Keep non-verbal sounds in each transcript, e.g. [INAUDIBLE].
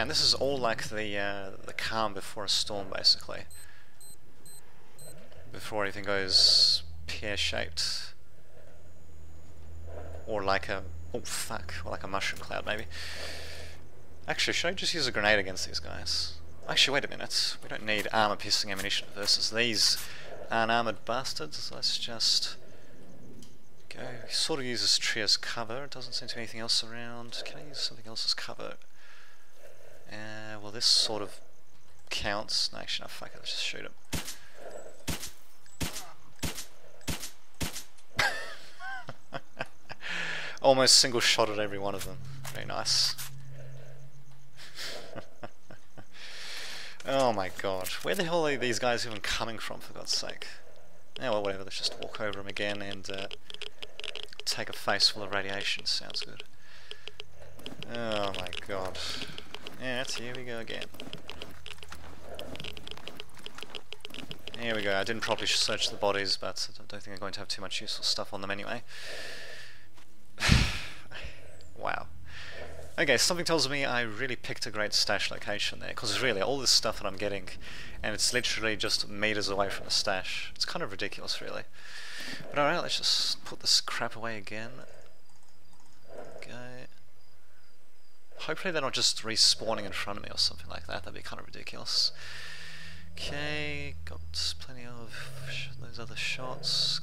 Man, this is all like the uh, the calm before a storm, basically. Before anything goes pear-shaped. Or like a... Oh, fuck. Or like a mushroom cloud, maybe. Actually, should I just use a grenade against these guys? Actually, wait a minute. We don't need armor-piercing ammunition versus these unarmored bastards. Let's just go. He sort of uses tree as cover. It doesn't seem to be anything else around. Can I use something else as cover? Uh, well, this sort of counts. No, actually, no, fuck it. Let's just shoot him. [LAUGHS] Almost single shot at every one of them. Very nice. [LAUGHS] oh my god. Where the hell are these guys even coming from, for God's sake? Yeah, well, whatever. Let's just walk over them again and uh, take a face full of radiation. Sounds good. Oh my god. Yeah, here we go again. Here we go. I didn't properly search the bodies, but I don't think I'm going to have too much useful stuff on them anyway. [SIGHS] wow. Okay, something tells me I really picked a great stash location there, because really, all this stuff that I'm getting, and it's literally just meters away from the stash. It's kind of ridiculous, really. But alright, let's just put this crap away again. Okay. Hopefully they're not just respawning in front of me or something like that, that'd be kind of ridiculous. Okay, got plenty of those other shots.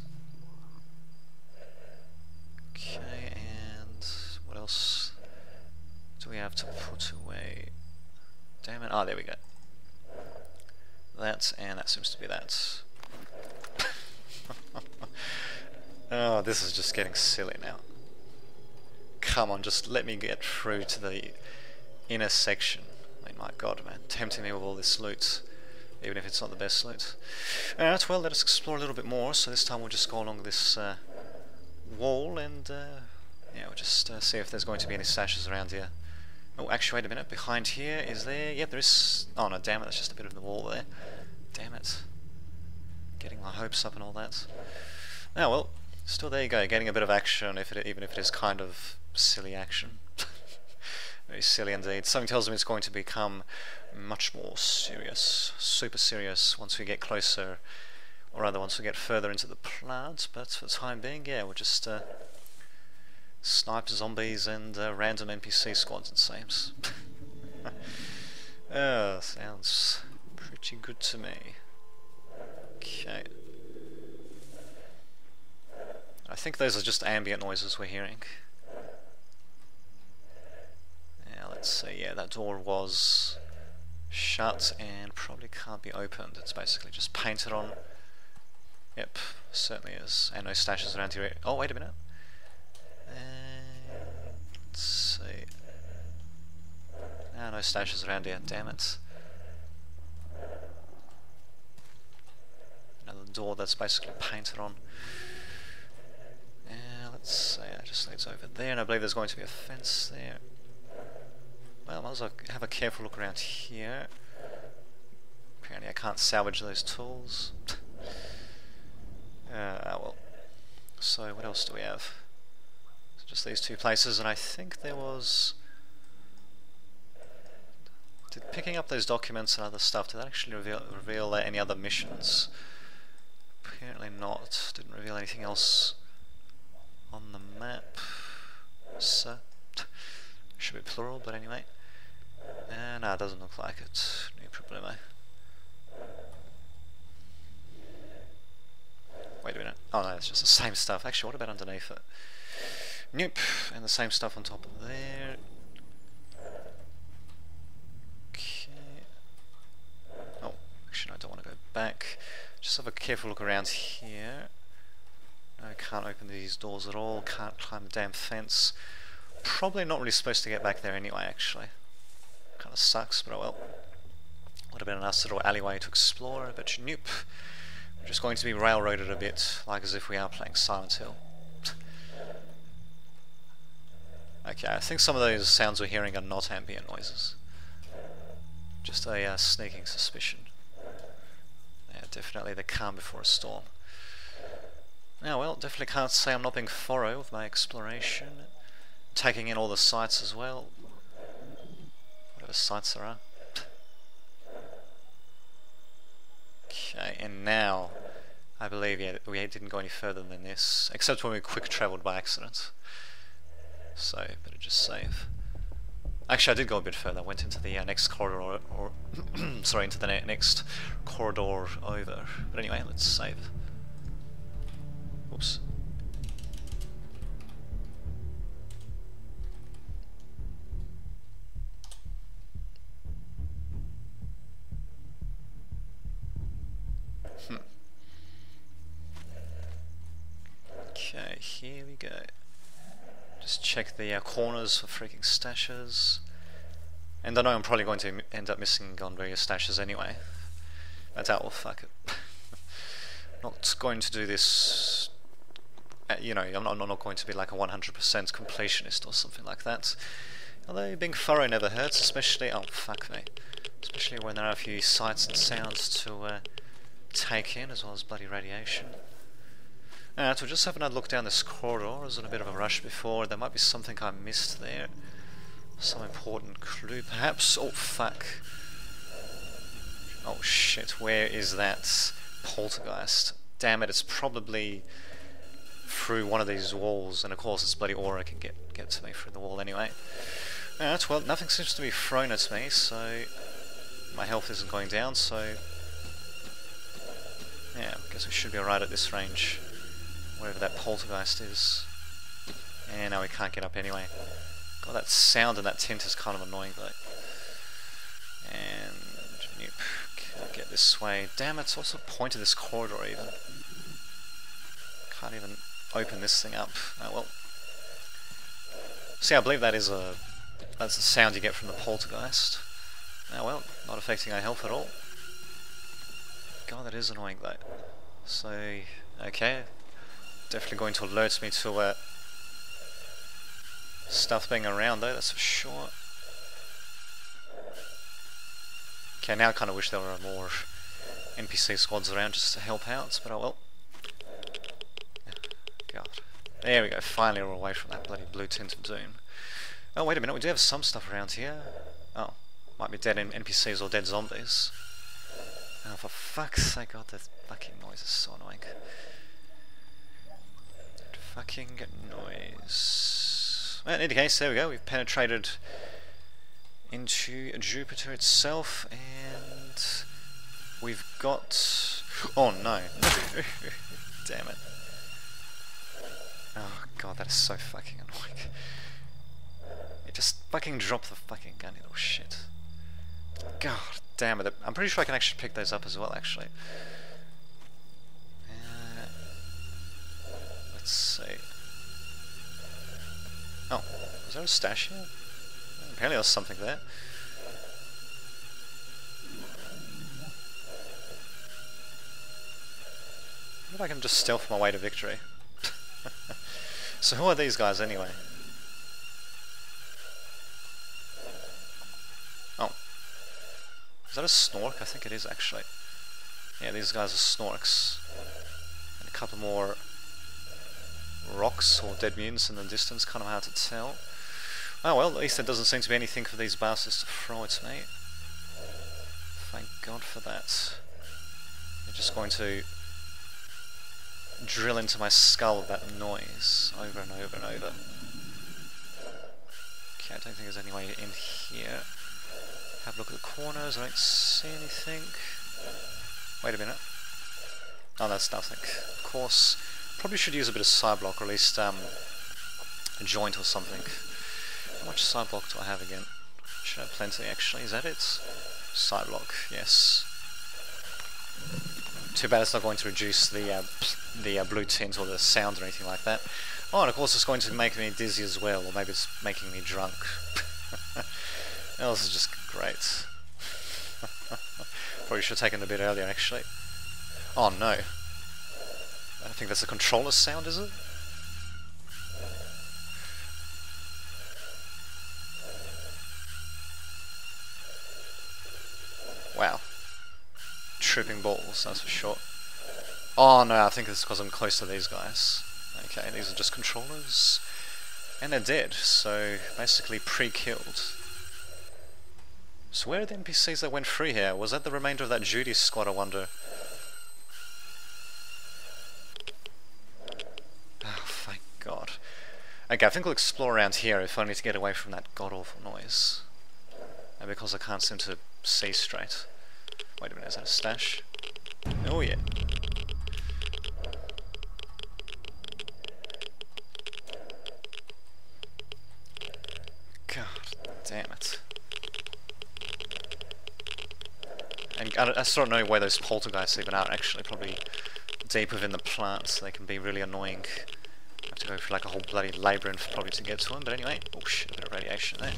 Okay, and what else do we have to put away? Damn it, ah, oh, there we go. That, and that seems to be that. [LAUGHS] oh, this is just getting silly now. Come on, just let me get through to the inner section. I mean, my god, man, tempting me with all this loot even if it's not the best loot. Alright, well, let us explore a little bit more. So this time we'll just go along this uh, wall and uh, yeah, we'll just uh, see if there's going to be any sashes around here. Oh, actually, wait a minute. Behind here, is there... Yep, there is... Oh, no, damn it, that's just a bit of the wall there. Damn it. Getting my hopes up and all that. Oh, well, still there you go, getting a bit of action, if it, even if it is kind of silly action. [LAUGHS] Very silly indeed. Something tells me it's going to become much more serious, super serious once we get closer, or rather once we get further into the plant, but for the time being, yeah, we're just uh, snipe zombies and uh, random NPC squads, it seems. [LAUGHS] oh, sounds pretty good to me. Okay. I think those are just ambient noises we're hearing. Yeah, let's see, yeah, that door was shut and probably can't be opened. It's basically just painted on. Yep, certainly is. And no stashes around here. Oh, wait a minute. let's see. Ah, no stashes around here. Damn it. Another door that's basically painted on. Let's see. It just leads over there, and I believe there's going to be a fence there. Well, might as well have a careful look around here. Apparently I can't salvage those tools. [LAUGHS] uh, well. So what else do we have? Just these two places, and I think there was... Did picking up those documents and other stuff, did that actually reveal, reveal uh, any other missions? Apparently not. Didn't reveal anything else on the map. So, should be plural, but anyway. Uh, no, it doesn't look like it. No problemo. Wait a minute. Oh no, it's just the same stuff. Actually, what about underneath it? Nope. And the same stuff on top of there. Okay. Oh, actually, I don't want to go back. Just have a careful look around here. I can't open these doors at all. Can't climb the damn fence. Probably not really supposed to get back there anyway, actually. Kind of sucks, but oh well. Would have been a nice little alleyway to explore, but nope. We're just going to be railroaded a bit, like as if we are playing Silent Hill. okay, I think some of those sounds we're hearing are not ambient noises. Just a uh, sneaking suspicion. Yeah, definitely the calm before a storm. Now, well, definitely can't say I'm not being thorough with my exploration. Taking in all the sights as well Whatever the there are. Okay, and now I believe yeah we didn't go any further than this, except when we quick travelled by accident. So better just save. Actually, I did go a bit further. I went into the uh, next corridor, or, or [CLEARS THROAT] sorry, into the ne next corridor over. But anyway, let's save. Oops. Okay, here we go. Just check the uh, corners for freaking stashes. And I know I'm probably going to end up missing on various stashes anyway. That's out, well fuck it. [LAUGHS] not going to do this, uh, you know, I'm not, I'm not going to be like a 100% completionist or something like that. Although being thorough never hurts, especially, oh fuck me, especially when there are a few sights and sounds to uh, take in as well as bloody radiation. Alright, we'll just have another look down this corridor. I was in a bit of a rush before. There might be something I missed there. Some important clue, perhaps. Oh, fuck. Oh, shit. Where is that poltergeist? Damn it, it's probably through one of these walls. And of course, this bloody aura can get, get to me through the wall anyway. Uh, alright, well, nothing seems to be thrown at me, so... My health isn't going down, so... Yeah, I guess we should be alright at this range wherever that poltergeist is. And now we can't get up anyway. God, that sound and that tint is kind of annoying though. And nope, can't get this way. Damn, it's also pointed this corridor even. Can't even open this thing up. Oh well. See, I believe that is a that's the sound you get from the poltergeist. Oh well, not affecting our health at all. God, that is annoying though. So, okay, definitely going to alert me to uh, stuff being around though, that's for sure. Okay, now I kind of wish there were more NPC squads around just to help out, but oh well. Oh, god. There we go, finally we're away from that bloody blue tint of doom. Oh wait a minute, we do have some stuff around here. Oh, might be dead in NPCs or dead zombies. Oh, for fuck's sake, god, that fucking noise is so annoying fucking noise. Well, in any case, there we go. We've penetrated into Jupiter itself, and we've got. Oh no! [LAUGHS] Damn it! Oh god, that is so fucking annoying. It just fucking dropped the fucking gun, little shit. God damn it! I'm pretty sure I can actually pick those up as well, actually. Uh, let's see. Oh, is there a stash here? Apparently there's something there. What if I can just stealth my way to victory? [LAUGHS] so who are these guys anyway? Oh. Is that a snork? I think it is actually. Yeah, these guys are snorks. And a couple more rocks or dead mutants in the distance, kind of hard to tell. Oh well, at least there doesn't seem to be anything for these bastards to throw at me. Thank God for that. They're just going to drill into my skull with that noise over and over and over. Okay, I don't think there's any way in here. Have a look at the corners, I don't see anything. Wait a minute. Oh, that's nothing. Of course, Probably should use a bit of Psyblock, or at least um, a joint or something. How much Psyblock do I have again? Should have plenty actually, is that it? Psyblock, yes. Too bad it's not going to reduce the uh, the uh, blue tint or the sound or anything like that. Oh, and of course it's going to make me dizzy as well, or maybe it's making me drunk. [LAUGHS] this is just great. [LAUGHS] Probably should have taken it a bit earlier actually. Oh no, I think that's a controller sound, is it? Wow. Tripping balls, that's for sure. Oh no, I think it's because I'm close to these guys. Okay, these are just controllers. And they're dead, so basically pre-killed. So where are the NPCs that went free here? Was that the remainder of that Duty squad, I wonder? Oh, thank God. Okay, I think we'll explore around here if only to get away from that god-awful noise. And because I can't seem to see straight. Wait a minute, is that a stash? Oh yeah. God damn it. And I, I still don't know where those poltergeists even are, actually probably deep within the plants, they can be really annoying. I have to go for like a whole bloody labyrinth probably to get to them, but anyway, oh shit, a bit of radiation there.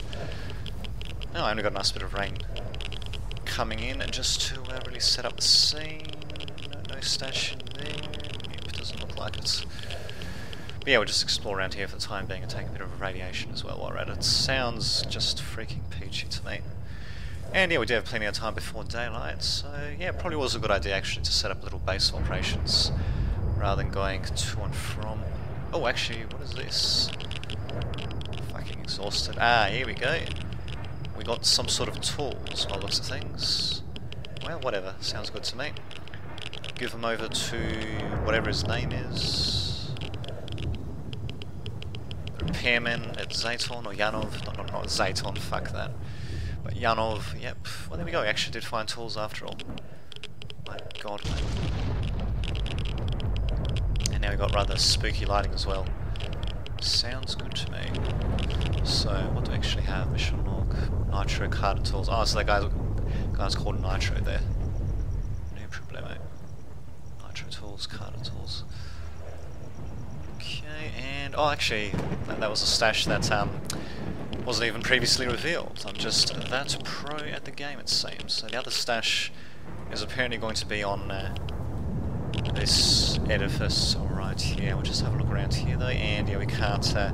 Oh, I only got a nice bit of rain coming in and just to uh, really set up the scene. No, no stash in there. Yep, doesn't look like it's... But yeah, we'll just explore around here for the time being and take a bit of radiation as well while we're at it. Sounds just freaking peachy to me. And yeah, we do have plenty of time before daylight, so yeah, probably was a good idea actually to set up a little base of operations rather than going to and from. Oh, actually, what is this? Fucking exhausted. Ah, here we go. We got some sort of tools by looks of things. Well, whatever, sounds good to me. Give him over to whatever his name is. Repairman at Zaton or Yanov. No, no, not Zaton, fuck that. But Yanov, yep. Well, there we go. We actually did find tools after all. My god, And now we got rather spooky lighting as well. Sounds good to me. So, what do we actually have? Mission log, Nitro, card tools. Oh, so that guy's, guy's called Nitro there. No problemo. Nitro tools, card tools. Okay, and oh, actually, that, that was a stash that um, wasn't even previously revealed. I'm just that pro at the game, it seems. So the other stash is apparently going to be on uh, this edifice right here. We'll just have a look around here though, and yeah, we can't, uh,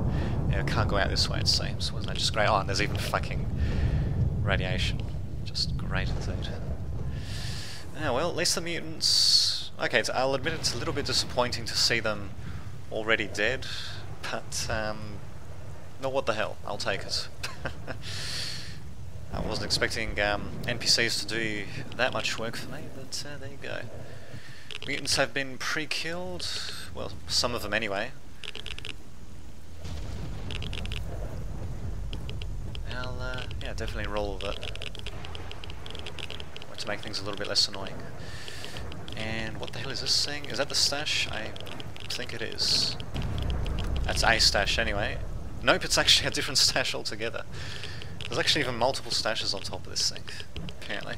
yeah, we can't go out this way it seems. Wasn't that just great? Oh, and there's even fucking radiation. Just great indeed. Yeah, well, at least the mutants... Okay, I'll admit it's a little bit disappointing to see them already dead, but, um, no, what the hell, I'll take it. [LAUGHS] I wasn't expecting um, NPCs to do that much work for me, but uh, there you go. Mutants have been pre-killed, well, some of them anyway. I'll, uh, yeah, definitely roll with it. Want to make things a little bit less annoying. And what the hell is this thing? Is that the stash? I think it is. That's a stash anyway. Nope, it's actually a different [LAUGHS] stash altogether. There's actually even multiple stashes on top of this thing, apparently.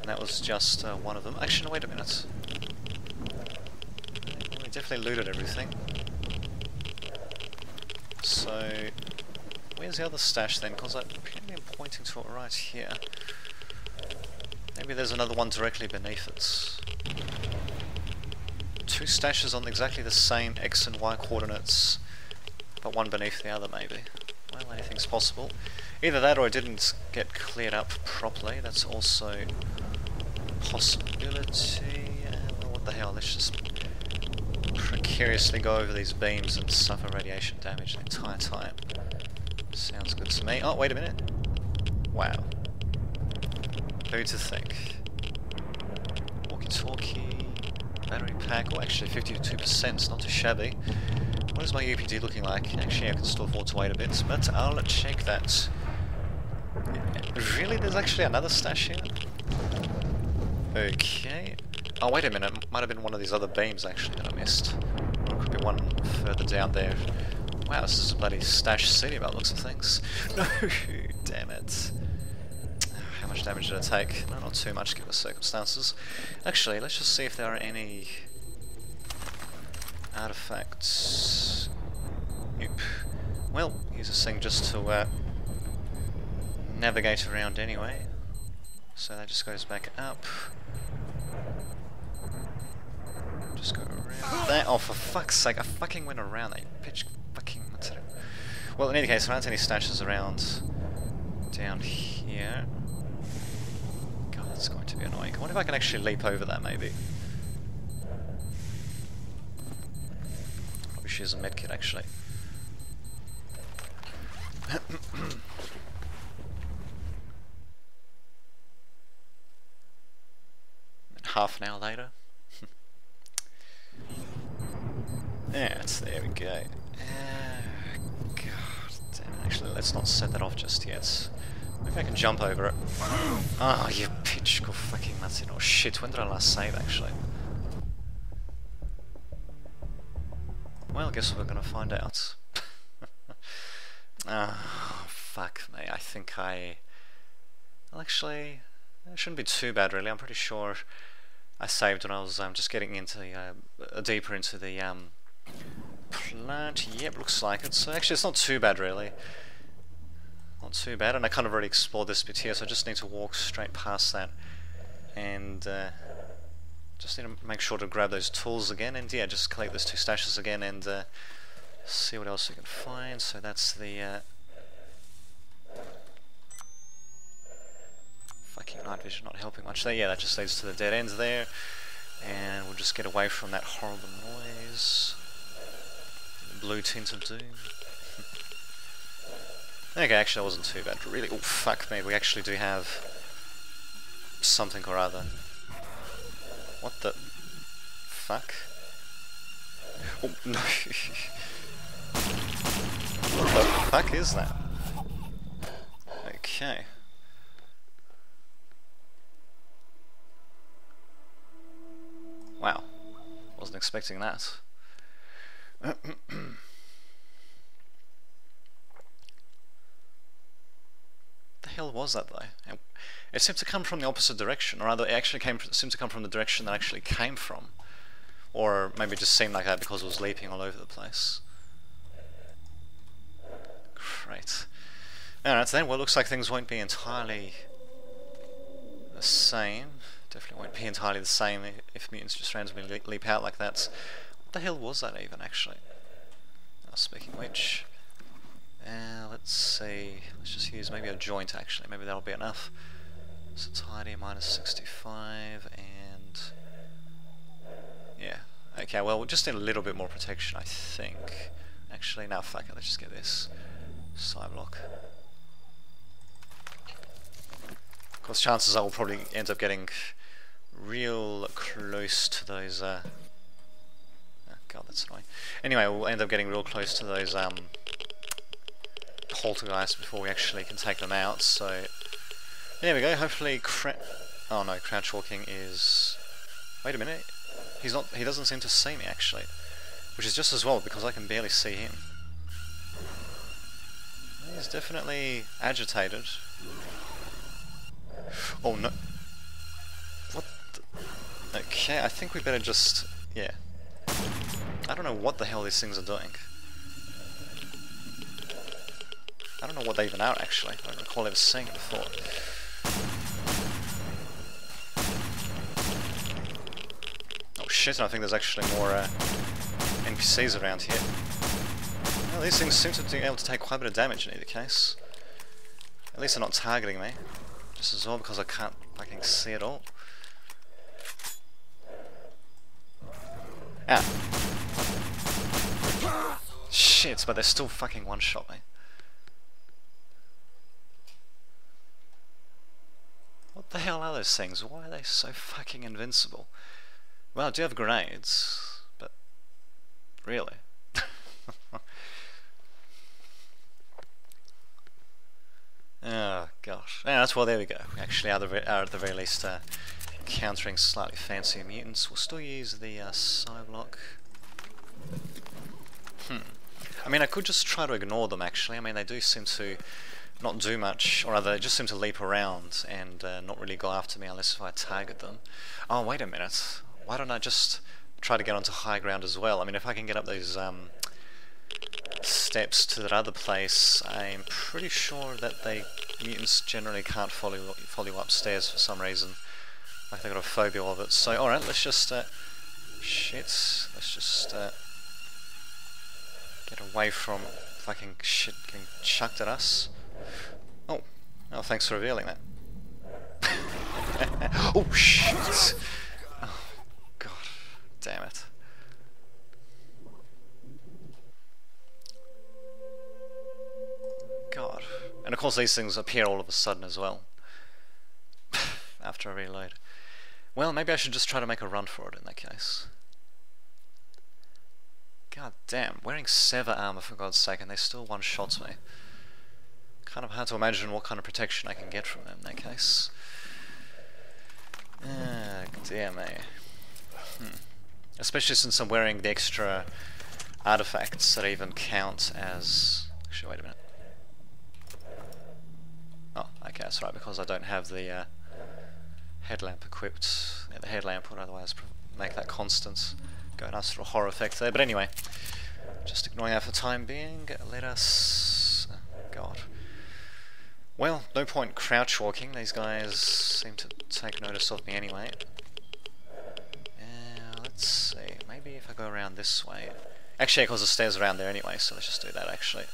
And that was just uh, one of them. Actually, no, wait a minute. We definitely looted everything. So, where's the other stash then? Because I'm pointing to it right here. Maybe there's another one directly beneath it. Two stashes on exactly the same x and y coordinates but one beneath the other maybe. Well, anything's possible. Either that or it didn't get cleared up properly, that's also a possibility. Uh, what the hell, let's just precariously go over these beams and suffer radiation damage the entire time. Sounds good to me. Oh, wait a minute. Wow. Who to think? Walkie-talkie, battery pack, well actually 52%, not too shabby. What is my UPD looking like? Actually, I can still afford to wait a bit, but I'll check that. Really? There's actually another stash here? Okay. Oh, wait a minute. Might have been one of these other beams, actually, that I missed. Or it could be one further down there. Wow, this is a bloody stash city about looks of things. No! [LAUGHS] Damn it. How much damage did I take? No, not too much given the circumstances. Actually, let's just see if there are any artifacts. Yep. Well, use this thing just to uh, navigate around anyway. So that just goes back up. Just go around that. Oh, for fuck's sake, I fucking went around that pitch. Well, in any case, there aren't any stashes around down here. God, that's going to be annoying. I wonder if I can actually leap over that, maybe. Probably she's a medkit, actually. [COUGHS] half an hour later. [LAUGHS] yeah, it's there we go. And Actually, let's not set that off just yet. Maybe I can jump over it. Oh, you pitch, go fucking in. Oh shit, when did I last save actually? Well, I guess we're gonna find out. oh, [LAUGHS] fuck me. I think I... Well, actually, it shouldn't be too bad really. I'm pretty sure I saved when I was um, just getting into uh, deeper into the um, plant. Yep, looks like it. So actually, it's not too bad really. Not too bad, and I kind of already explored this bit here, so I just need to walk straight past that, and uh, just need to make sure to grab those tools again, and yeah, just collect those two stashes again, and uh, see what else we can find. So that's the uh, fucking night vision not helping much there. Yeah, that just leads to the dead ends there. And we'll just get away from that horrible noise. Blue tint of doom. okay, actually that wasn't too bad. Really, oh fuck me, we actually do have something or other. What the fuck? Oh [LAUGHS] no. what the fuck is that? Okay. Wow, wasn't expecting that. [CLEARS THROAT] the hell was that though? It seemed to come from the opposite direction, or rather, it actually came seemed to come from the direction that actually came from, or maybe it just seemed like that because it was leaping all over the place. Great. Alright, then, well, looks like things won't be entirely the same. Definitely won't be entirely the same if mutants just randomly leap out like that. The hell was that even, actually? Oh, speaking which... Uh, let's see... Let's just use maybe a joint, actually. Maybe that'll be enough. so Satiety minus 65, and... Yeah. Okay, well, we'll just need a little bit more protection, I think. Actually, now fuck it, let's just get this. Psyblock. Of course, chances are we'll probably end up getting real close to those, uh, god that's annoying. Anyway, we'll end up getting real close to those, um, poltergeists before we actually can take them out, so, there we go, hopefully oh no, crouch walking is, wait a minute, he's not, he doesn't seem to see me actually, which is just as well because I can barely see him. He's definitely agitated. Oh no. What? Okay, I think we better just... yeah. I don't know what the hell these things are doing. I don't know what they even are actually. I don't recall ever seeing it before. Oh shit, I think there's actually more uh, NPCs around here. Well, these things seem to be able to take quite a bit of damage in either case. At least they're not targeting me. Just as well because I can't fucking see at all. Yeah. Shit, but they're still fucking one-shot me. What the hell are those things? Why are they so fucking invincible? Well, I do have grenades, but really? [LAUGHS] oh gosh. Yeah, that's well. There we go. Actually, are, the, are at the very least uh, countering slightly fancier mutants. We'll still use the uh, Psyblock. Hmm. I mean, I could just try to ignore them, actually. I mean, they do seem to not do much, or rather, they just seem to leap around and uh, not really go after me unless if I target them. Oh, wait a minute. Why don't I just try to get onto high ground as well? I mean, if I can get up those um, steps to that other place, I'm pretty sure that they mutants generally can't follow follow you upstairs for some reason. Like they've got a phobia of it. So, alright, let's just, uh, shit, let's just, uh, get away from fucking shit getting chucked at us. Oh, oh, thanks for revealing that. [LAUGHS] oh, shit! Oh, god, damn it. God. And of course these things appear all of a sudden as well. [SIGHS] After a reload. Well, maybe I should just try to make a run for it in that case. God damn, wearing SEVA armor for god's sake and they still one-shot me. Kind of hard to imagine what kind of protection I can get from them in that case. Ah, dear me. Hmm. Especially since I'm wearing the extra artifacts that even count as... Actually, wait a minute. Oh, okay, that's right, because I don't have the uh, headlamp equipped. Yeah, the headlamp would otherwise make that constant. Go a nice little horror effect there. But anyway, just ignoring that for the time being, let us... Oh, God. Well, no point crouch walking. These guys seem to take notice of me anyway. Uh, let's see. Maybe if I go around this way. Actually, because the stairs around there anyway, so let's just do that actually.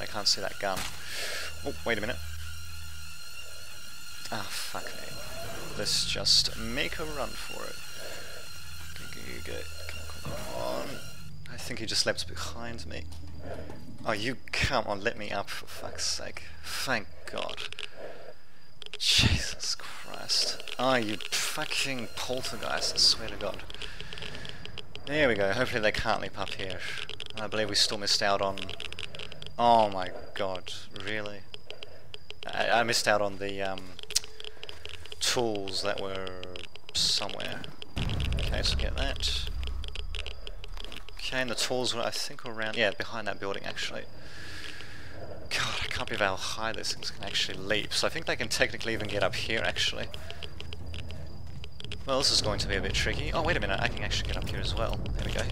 I can't see that gun. Oh, wait a minute. Ah, fuck me. Let's just make a run for it. Come on. I think he just leapt behind me. Oh, you come on, let me up for fuck's sake. Thank God. Jesus Christ. Oh, you fucking poltergeist, I swear to God. There we go, hopefully they can't leap up here. I believe we still missed out on Oh my god, really? I, I missed out on the um, tools that were somewhere. Okay, so get that. Okay, and the tools were, I think, around, yeah, behind that building actually. God, I can't believe how high these things can actually leap. So I think they can technically even get up here actually. Well, this is going to be a bit tricky. Oh, wait a minute, I can actually get up here as well. There we go.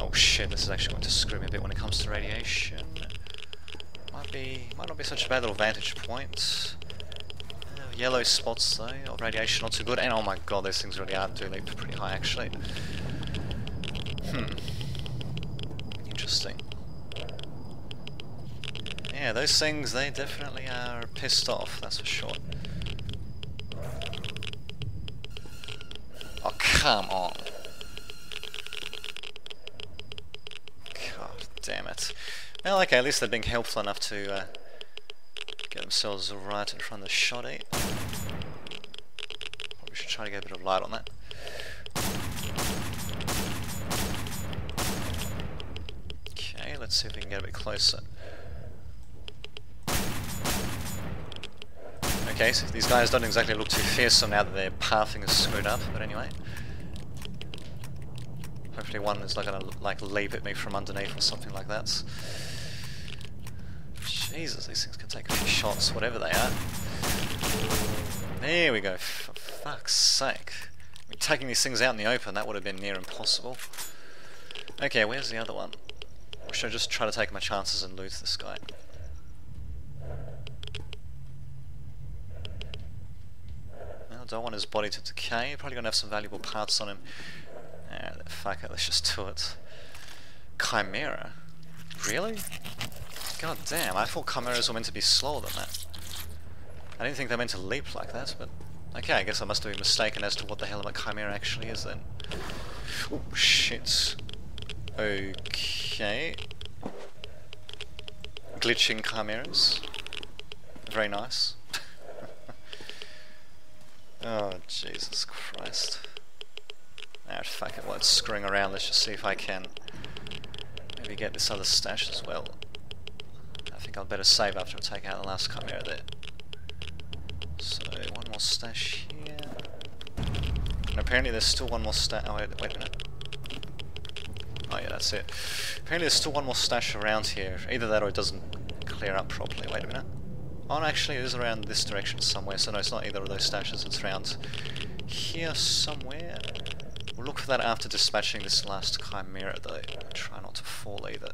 Oh shit, this is actually going to screw me a bit when it comes to radiation. Might be, might not be such a bad little vantage point. Yellow spots though, of radiation not too good, and oh my god, those things really are do leap pretty high actually. Hmm. Interesting. Yeah, those things, they definitely are pissed off, that's for sure. Oh, come on. God damn it. Well, okay, at least they're being helpful enough to uh, get themselves right in front of the shoddy. Probably should try to get a bit of light on that. Okay, let's see if we can get a bit closer. Okay, so these guys don't exactly look too fearsome now that their pathing is screwed up, but anyway. Hopefully one is not gonna like leap at me from underneath or something like that. Jesus, these things can take a few shots, whatever they are. There we go, for fuck's sake. I mean, taking these things out in the open, that would have been near impossible. Okay, where's the other one? Or should I just try to take my chances and loot this guy? I don't want his body to decay, probably gonna have some valuable parts on him. Yeah, fuck it, let's just do it. Chimera? Really? God damn, I thought chimeras were meant to be slower than that. I didn't think they meant to leap like that, but... Okay, I guess I must have been mistaken as to what the hell a chimera actually is then. Oh, shit. Okay. Glitching chimeras. Very nice. [LAUGHS] oh, Jesus Christ. Ah, fuck it, while it's screwing around, let's just see if I can maybe get this other stash as well. Think I'd better save after I take out the last chimera there. So, one more stash here. And apparently there's still one more stash. Oh, wait, wait a minute. Oh yeah, that's it. Apparently there's still one more stash around here. Either that or it doesn't clear up properly. Wait a minute. Oh, actually it is around this direction somewhere, so no, it's not either of those stashes, it's around here somewhere. We'll look for that after dispatching this last Chimera though. Try not to fall either.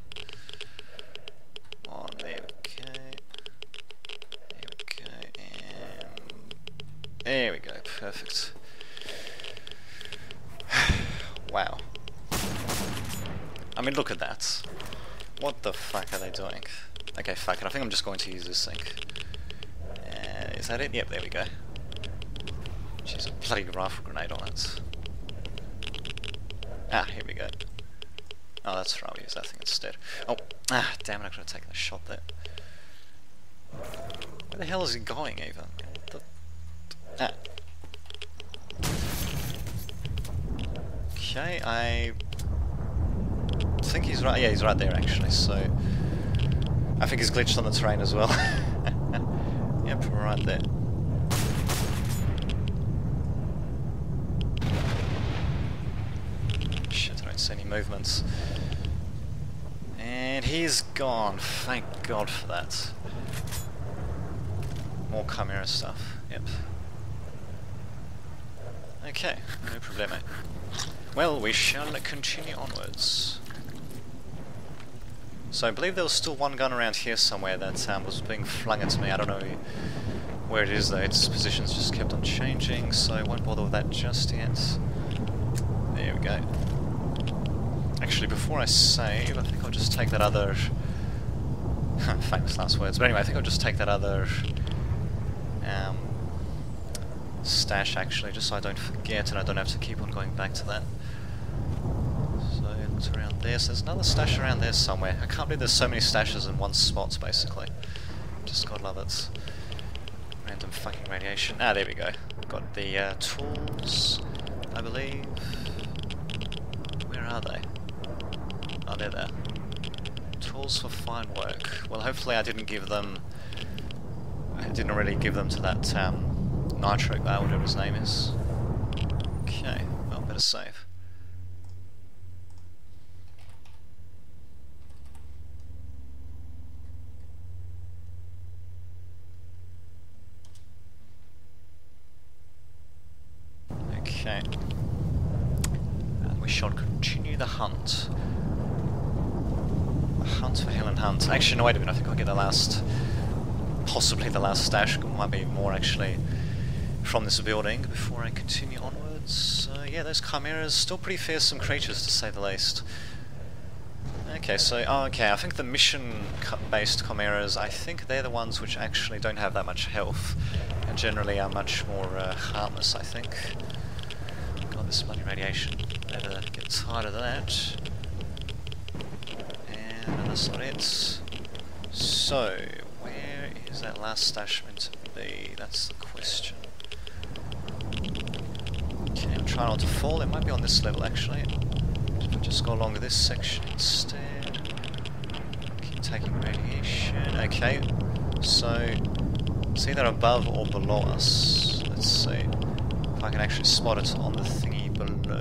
On, there we go. There we go, and... There we go, perfect. [SIGHS] wow. I mean, look at that. What the fuck are they doing? Okay, fuck it, I think I'm just going to use this thing. Uh, is that it? Yep, there we go. She's a bloody rifle grenade on it. Ah, here we go. Oh, that's right, we use thing instead. Oh, ah, damn it, I could have taken a shot there. Where the hell is he going even? The, ah. Okay, I think he's right. Yeah, he's right there actually. So I think he's glitched on the terrain as well. [LAUGHS] yep, right there. See any movements. And he's gone. Thank God for that. More Chimera stuff. Yep. Okay, no problemo. Well, we shall continue onwards. So I believe there was still one gun around here somewhere that um, was being flung at me. I don't know where it is though. Its positions just kept on changing, so I won't bother with that just yet. There we go. Actually, before I save, I think I'll just take that other... [LAUGHS] famous last words. But anyway, I think I'll just take that other... Um, stash actually, just so I don't forget and I don't have to keep on going back to that So I looked around there. So there's another stash around there somewhere. I can't believe there's so many stashes in one spot, basically. Just God love it. Random fucking radiation. Ah, there we go. Got the uh, tools, I believe. Where are they? Oh, they're there. Tools for fine work. Well, hopefully I didn't give them... I didn't really give them to that um, Nitro guy, whatever his name is. Okay, well, better save. Okay. And we shall continue the hunt. Hunt for Helen Hunt. Actually, no, wait a minute. I think I'll get the last... Possibly the last stash. Might be more, actually, from this building before I continue onwards. So, yeah, those chimeras, still pretty fearsome creatures, to say the least. Okay, so, oh, okay, I think the mission-based chimeras, I think they're the ones which actually don't have that much health, and generally are much more uh, harmless, I think Got this bloody radiation. Better get tired of that. And that's not it. So, where is that last stash meant That's the question. Okay, I'm trying not to fall. It might be on this level actually. If I just go along this section instead. Keep taking radiation. Okay, so it's either above or below us. Let's see if I can actually spot it on the thingy below.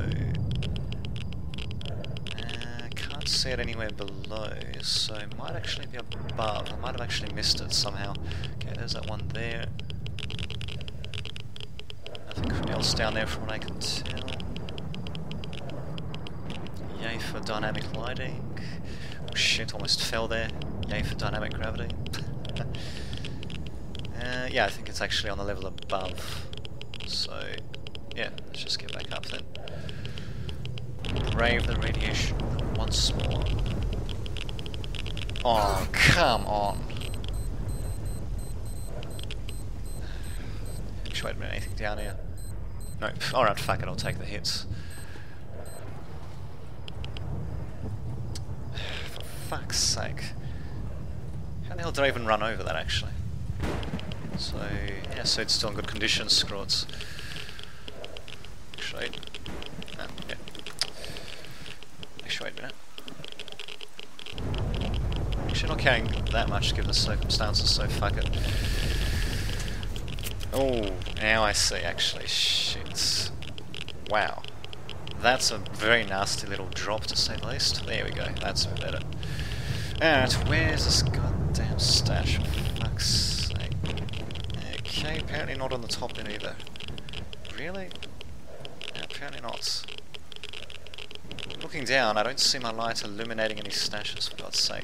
See it anywhere below, so it might actually be above. I might have actually missed it somehow. Okay, there's that one there. Nothing else down there from what I can tell. Yay for dynamic lighting. Oh shit, almost fell there. Yay for dynamic gravity. [LAUGHS] uh, yeah, I think it's actually on the level above. So, yeah, let's just get back up then. Brave the radiation once more. Oh, come on. Actually, wait a anything down here? Nope. Alright, fuck it, I'll take the hits. For fuck's sake. How the hell did I even run over that, actually? So, yeah, so it's still in good condition, screw it right? Oh, yeah. Actually, wait a minute. Actually, not carrying that much given the circumstances, so fuck it. Oh, now I see, actually. Shit. Wow. That's a very nasty little drop, to say the least. There we go, that's a bit better. Alright, where's this goddamn stash, for fuck's sake? Okay, apparently not on the top then either. Really? apparently not. Looking down, I don't see my light illuminating any stashes, for God's sake.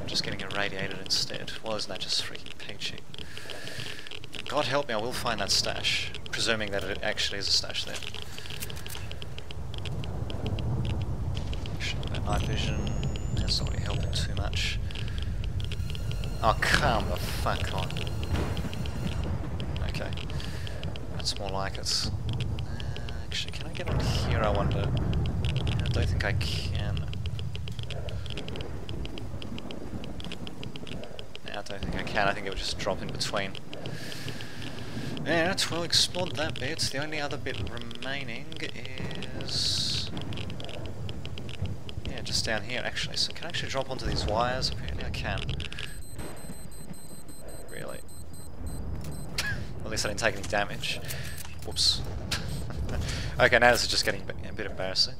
I'm just getting irradiated instead. Well, isn't that just freaking peachy? God help me, I will find that stash. Presuming that it actually is a stash there. That night vision, not really helping too much. Oh, come the fuck on. Okay. That's more like it. Uh, actually, can I get on here, I wonder? I don't think I can. Yeah, I don't think I can. I think it would just drop in between. Yeah, well explored that bit. The only other bit remaining is... Yeah, just down here actually. So can I actually drop onto these wires? Apparently I can. Really? [LAUGHS] At least I didn't take any damage. Whoops. [LAUGHS] okay, now this is just getting a bit embarrassing.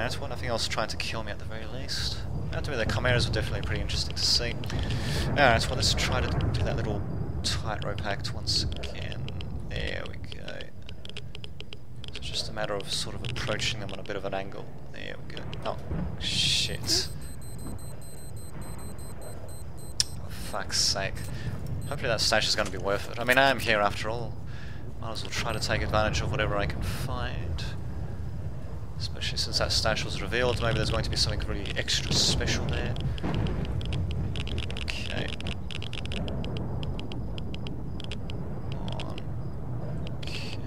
Yeah, that's one. Nothing else trying to kill me at the very least. Me, the chimeras were definitely pretty interesting to see. Alright, that's well, let's try to do that little tightrope act once again. There we go. So it's just a matter of sort of approaching them on a bit of an angle. There we go. Oh, shit. For fuck's sake. Hopefully that stash is going to be worth it. I mean, I am here after all. Might as well try to take advantage of whatever I can find. Especially since that stash was revealed, maybe there's going to be something really extra special there. Okay. Okay.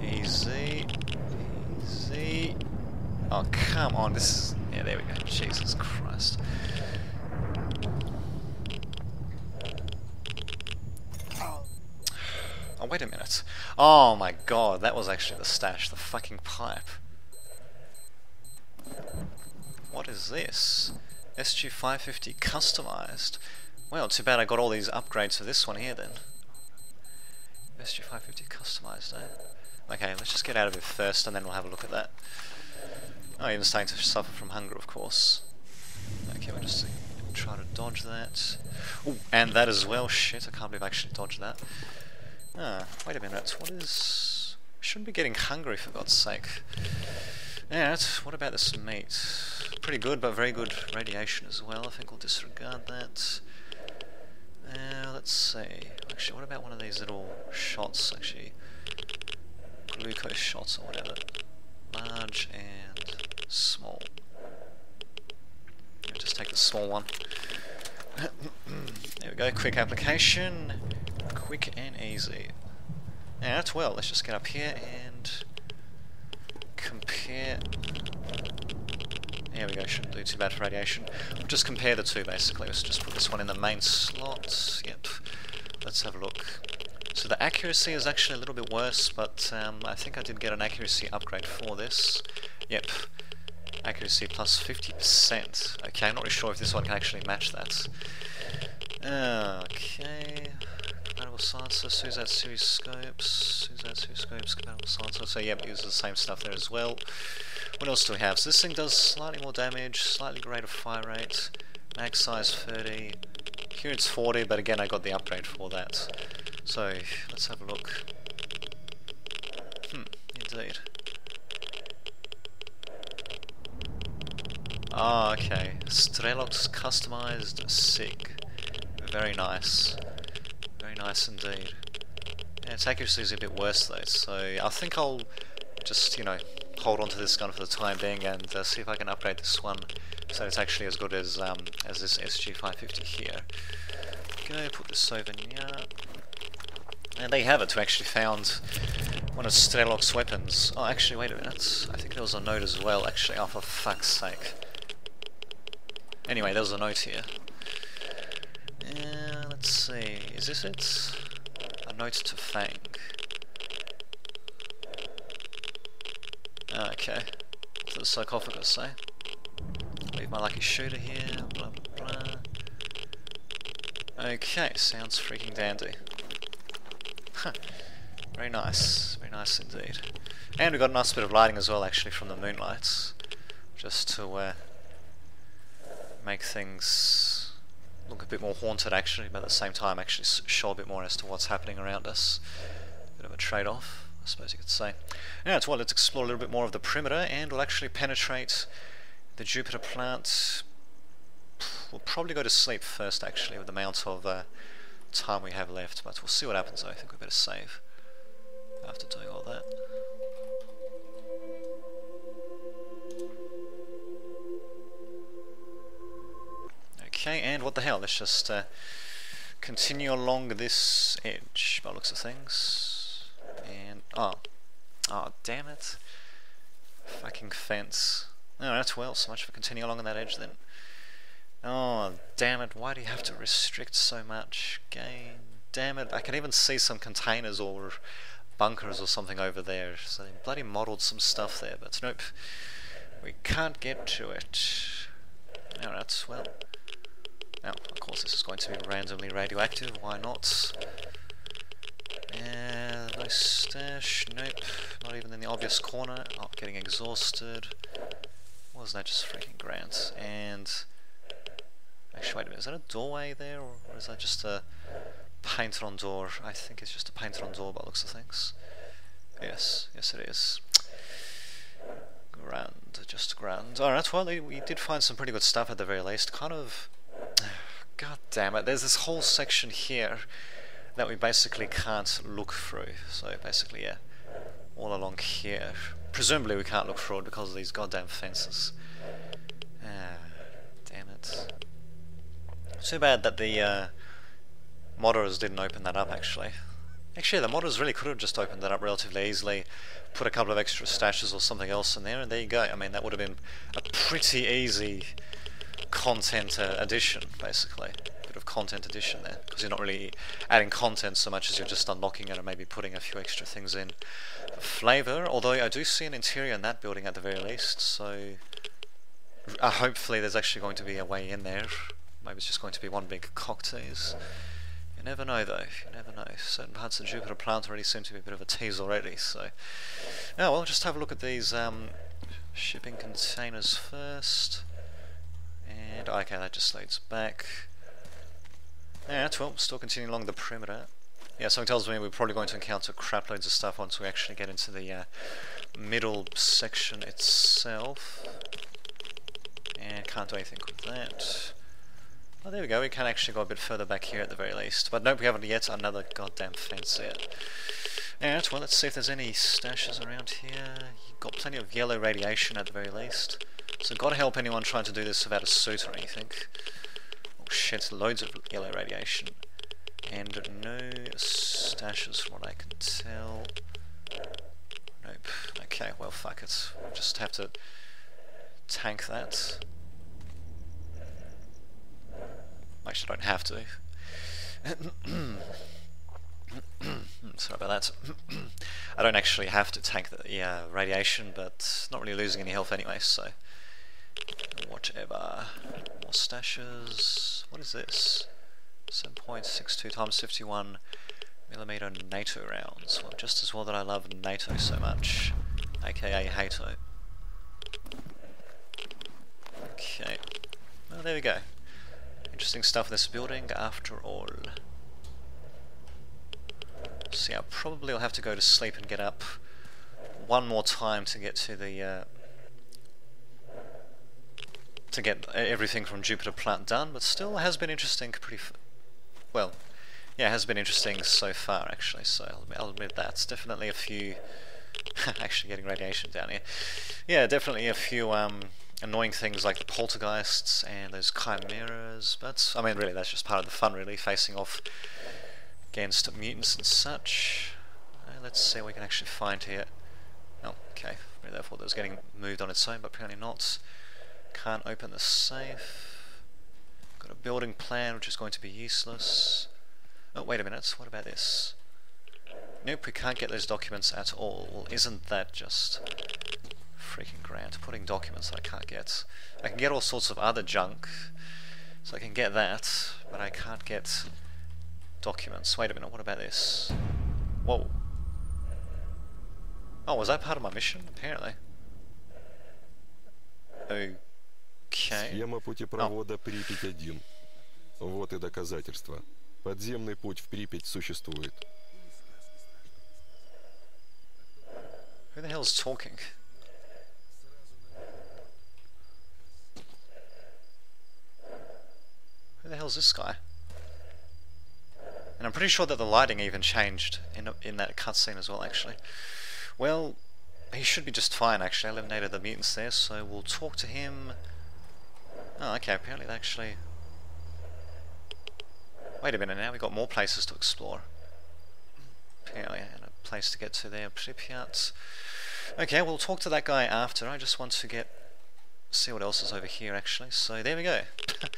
Easy. Easy. Oh, come on, this is... Yeah, there we go. Jesus Christ. Oh, wait a minute. Oh my god, that was actually the stash, the fucking pipe. What is this? SG550 customized. Well, too bad I got all these upgrades for this one here then. SG550 customized, eh? Okay, let's just get out of it first and then we'll have a look at that. Oh, even starting to suffer from hunger, of course. Okay, we'll just try to dodge that. Oh, and that as well. Shit, I can't believe I actually dodged that. Ah, wait a minute, what is... shouldn't be getting hungry for God's sake. Yeah, what about this meat? Pretty good, but very good radiation as well. I think we'll disregard that. Uh, let's see. Actually, what about one of these little shots, actually? Glucose shots or whatever. Large and small. just take the small one. [COUGHS] there we go, quick application quick and easy. Now that's well, let's just get up here and compare... There we go, shouldn't do too bad for radiation. We'll just compare the two basically, let's just put this one in the main slot. Yep, let's have a look. So the accuracy is actually a little bit worse, but um, I think I did get an accuracy upgrade for this. Yep, accuracy plus 50%. Okay, I'm not really sure if this one can actually match that. Okay, compatible silencer, SUSAT series scopes, SUSAT series scopes, compatible silencer. So yeah, it uses the same stuff there as well. What else do we have? So this thing does slightly more damage, slightly greater fire rate, max size 30. Here it's 40, but again I got the upgrade for that. So let's have a look. Hmm, indeed. Ah, okay. Strelok's customized SIG. Very nice nice indeed. Its accuracy is a bit worse though, so I think I'll just, you know, hold on to this gun for the time being and uh, see if I can upgrade this one so it's actually as good as um, as this SG550 here. Go, put this over here. And they have it, we actually found one of Strelok's weapons. Oh, actually, wait a minute. I think there was a note as well, actually. Oh, for fuck's sake. Anyway, there was a note here. Uh, let's see, is this it? A note to Fang. Okay, to the sarcophagus, eh? Leave my lucky shooter here, blah blah blah. Okay, sounds freaking dandy. very nice, very nice indeed. And we got a nice bit of lighting as well actually from the moonlights, just to uh, make things look a bit more haunted actually, but at the same time actually show a bit more as to what's happening around us. Bit of a trade-off, I suppose you could say. Now, it's well, let's explore a little bit more of the perimeter, and we'll actually penetrate the Jupiter plant. We'll probably go to sleep first, actually, with the amount of uh, time we have left, but we'll see what happens. I think we better save after doing all that. Okay, and what the hell, let's just uh, continue along this edge by looks of things. And, oh, oh, damn it. Fucking fence. Oh, that's well, so much for continuing along on that edge then. Oh, damn it, why do you have to restrict so much? Game, damn it, I can even see some containers or bunkers or something over there. So they bloody modelled some stuff there, but nope. We can't get to it. Alright, well. Now, of course this is going to be randomly radioactive, why not? Yeah, no stash, nope. Not even in the obvious corner. Oh, getting exhausted. was that just freaking Grant? And... Actually, wait a minute, is that a doorway there, or, is that just a painted on door? I think it's just a painted on door by looks of things. Yes, yes it is. Grand, just grand. Alright, well, we did find some pretty good stuff at the very least. Kind of... God damn it, there's this whole section here that we basically can't look through. So basically, yeah, all along here. Presumably we can't look through it because of these goddamn fences. Ah, damn it. Too bad that the uh, modders didn't open that up actually. Actually, the modders really could have just opened that up relatively easily, put a couple of extra stashes or something else in there, and there you go. I mean, that would have been a pretty easy content uh, addition, basically A Bit of content addition there because you're not really adding content so much as you're just unlocking it and maybe putting a few extra things in. Flavor, although I do see an interior in that building at the very least, so uh, hopefully there's actually going to be a way in there. Maybe it's just going to be one big cocktail. You never know though, you never know. Certain parts of Jupiter plant already seem to be a bit of a tease already, so... Now, well, just have a look at these um, shipping containers first. And, okay, that just leads back. Yeah, well, still continuing along the perimeter. Yeah, something tells me we're probably going to encounter crap loads of stuff once we actually get into the uh, middle section itself. And can't do anything with that. Oh, there we go, we can actually go a bit further back here at the very least. But nope, we haven't yet another goddamn fence yet. Alright, well, let's see if there's any stashes around here. You've got plenty of yellow radiation at the very least. So gotta help anyone trying to do this without a suit or anything oh, sheds loads of yellow radiation. And no stashes from what I can tell. Nope. Okay, well fuck it. We'll just have to tank that. Actually I don't have to. [COUGHS] Sorry about that. [COUGHS] I don't actually have to tank the radiation, but not really losing any health anyway, so whatever. More stashes. What is this? 7.62 times 51 millimeter NATO rounds. Well, just as well that I love NATO so much, aka Hato. Okay. Well, there we go. Interesting stuff in this building after all. So I probably I'll have to go to sleep and get up one more time to get to the uh, to get everything from Jupiter plant done, but still has been interesting pretty well. Yeah, has been interesting so far actually, so I'll, I'll admit that. It's definitely a few [LAUGHS] actually getting radiation down here. Yeah, definitely a few um, annoying things like the poltergeists and those chimeras, but I mean really that's just part of the fun really, facing off against mutants and such. Uh, let's see what we can actually find here. Oh, okay. Therefore, that was getting moved on its own, but apparently not. Can't open the safe. Got a building plan which is going to be useless. Oh, wait a minute, what about this? Nope, we can't get those documents at all. Isn't that just freaking grand? Putting documents that I can't get. I can get all sorts of other junk, so I can get that, but I can't get documents. Wait a minute, what about this? Whoa. Oh, was that part of my mission? Apparently. Oh. Okay. Схема путепровода oh. Припять-1. Вот и доказательства. Подземный путь в Припять существует. Who the hell's talking? Who the hell's this guy? And I'm pretty sure that the lighting even changed in in that cutscene as well, actually. Well, he should be just fine, actually. I eliminated the mutants there, so we'll talk to him Oh, okay, apparently they actually... Wait a minute now, we've got more places to explore. Apparently, a place to get to there, Pripyat. Okay, we'll talk to that guy after. I just want to get see what else is over here actually. So there we go.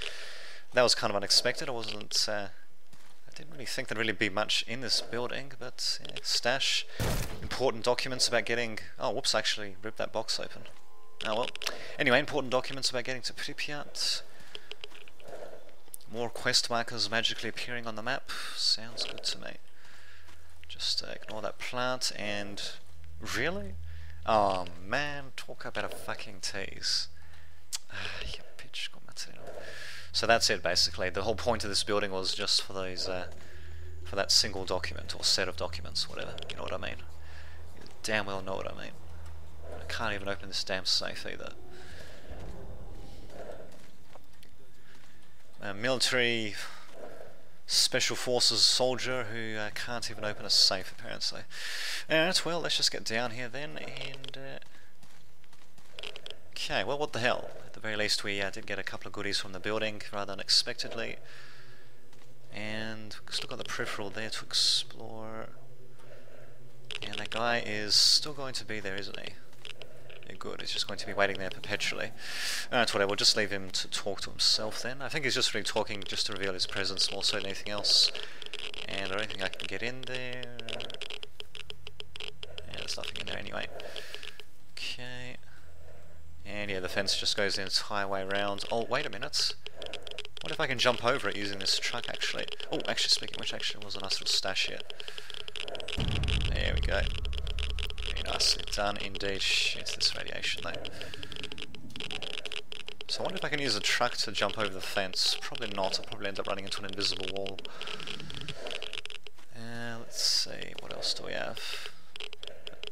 [LAUGHS] that was kind of unexpected. I wasn't. Uh, I didn't really think there'd really be much in this building, but yeah, stash, important documents about getting. Oh, whoops! I actually ripped that box open. Oh well. Anyway, important documents about getting to Pripyat. More quest markers magically appearing on the map. Sounds good to me. Just uh, ignore that plant and... Really? Oh man, talk about a fucking tease. so that's it basically. The whole point of this building was just for those, uh, for that single document or set of documents, whatever. You know what I mean? You damn well know what I mean. Can't even open this damn safe either. A military special forces soldier who uh, can't even open a safe apparently. Alright, well let's just get down here then and... Uh, okay, well what the hell. At the very least we uh, did get a couple of goodies from the building rather unexpectedly. And still got the peripheral there to explore. And that guy is still going to be there, isn't he? Good. He's just going to be waiting there perpetually. Uh, that's whatever. We'll just leave him to talk to himself then. I think he's just really talking just to reveal his presence more so than anything else. And I don't think I can get in there. Yeah, there's nothing in there anyway. Okay. And yeah, the fence just goes the entire way around. Oh, wait a minute. What if I can jump over it using this truck, actually? Oh, actually, speaking which, actually was a nice little stash here. There we go. Nicely done indeed. Shit, this radiation though. So I wonder if I can use a truck to jump over the fence. Probably not, I'll probably end up running into an invisible wall. Uh, let's see, what else do we have?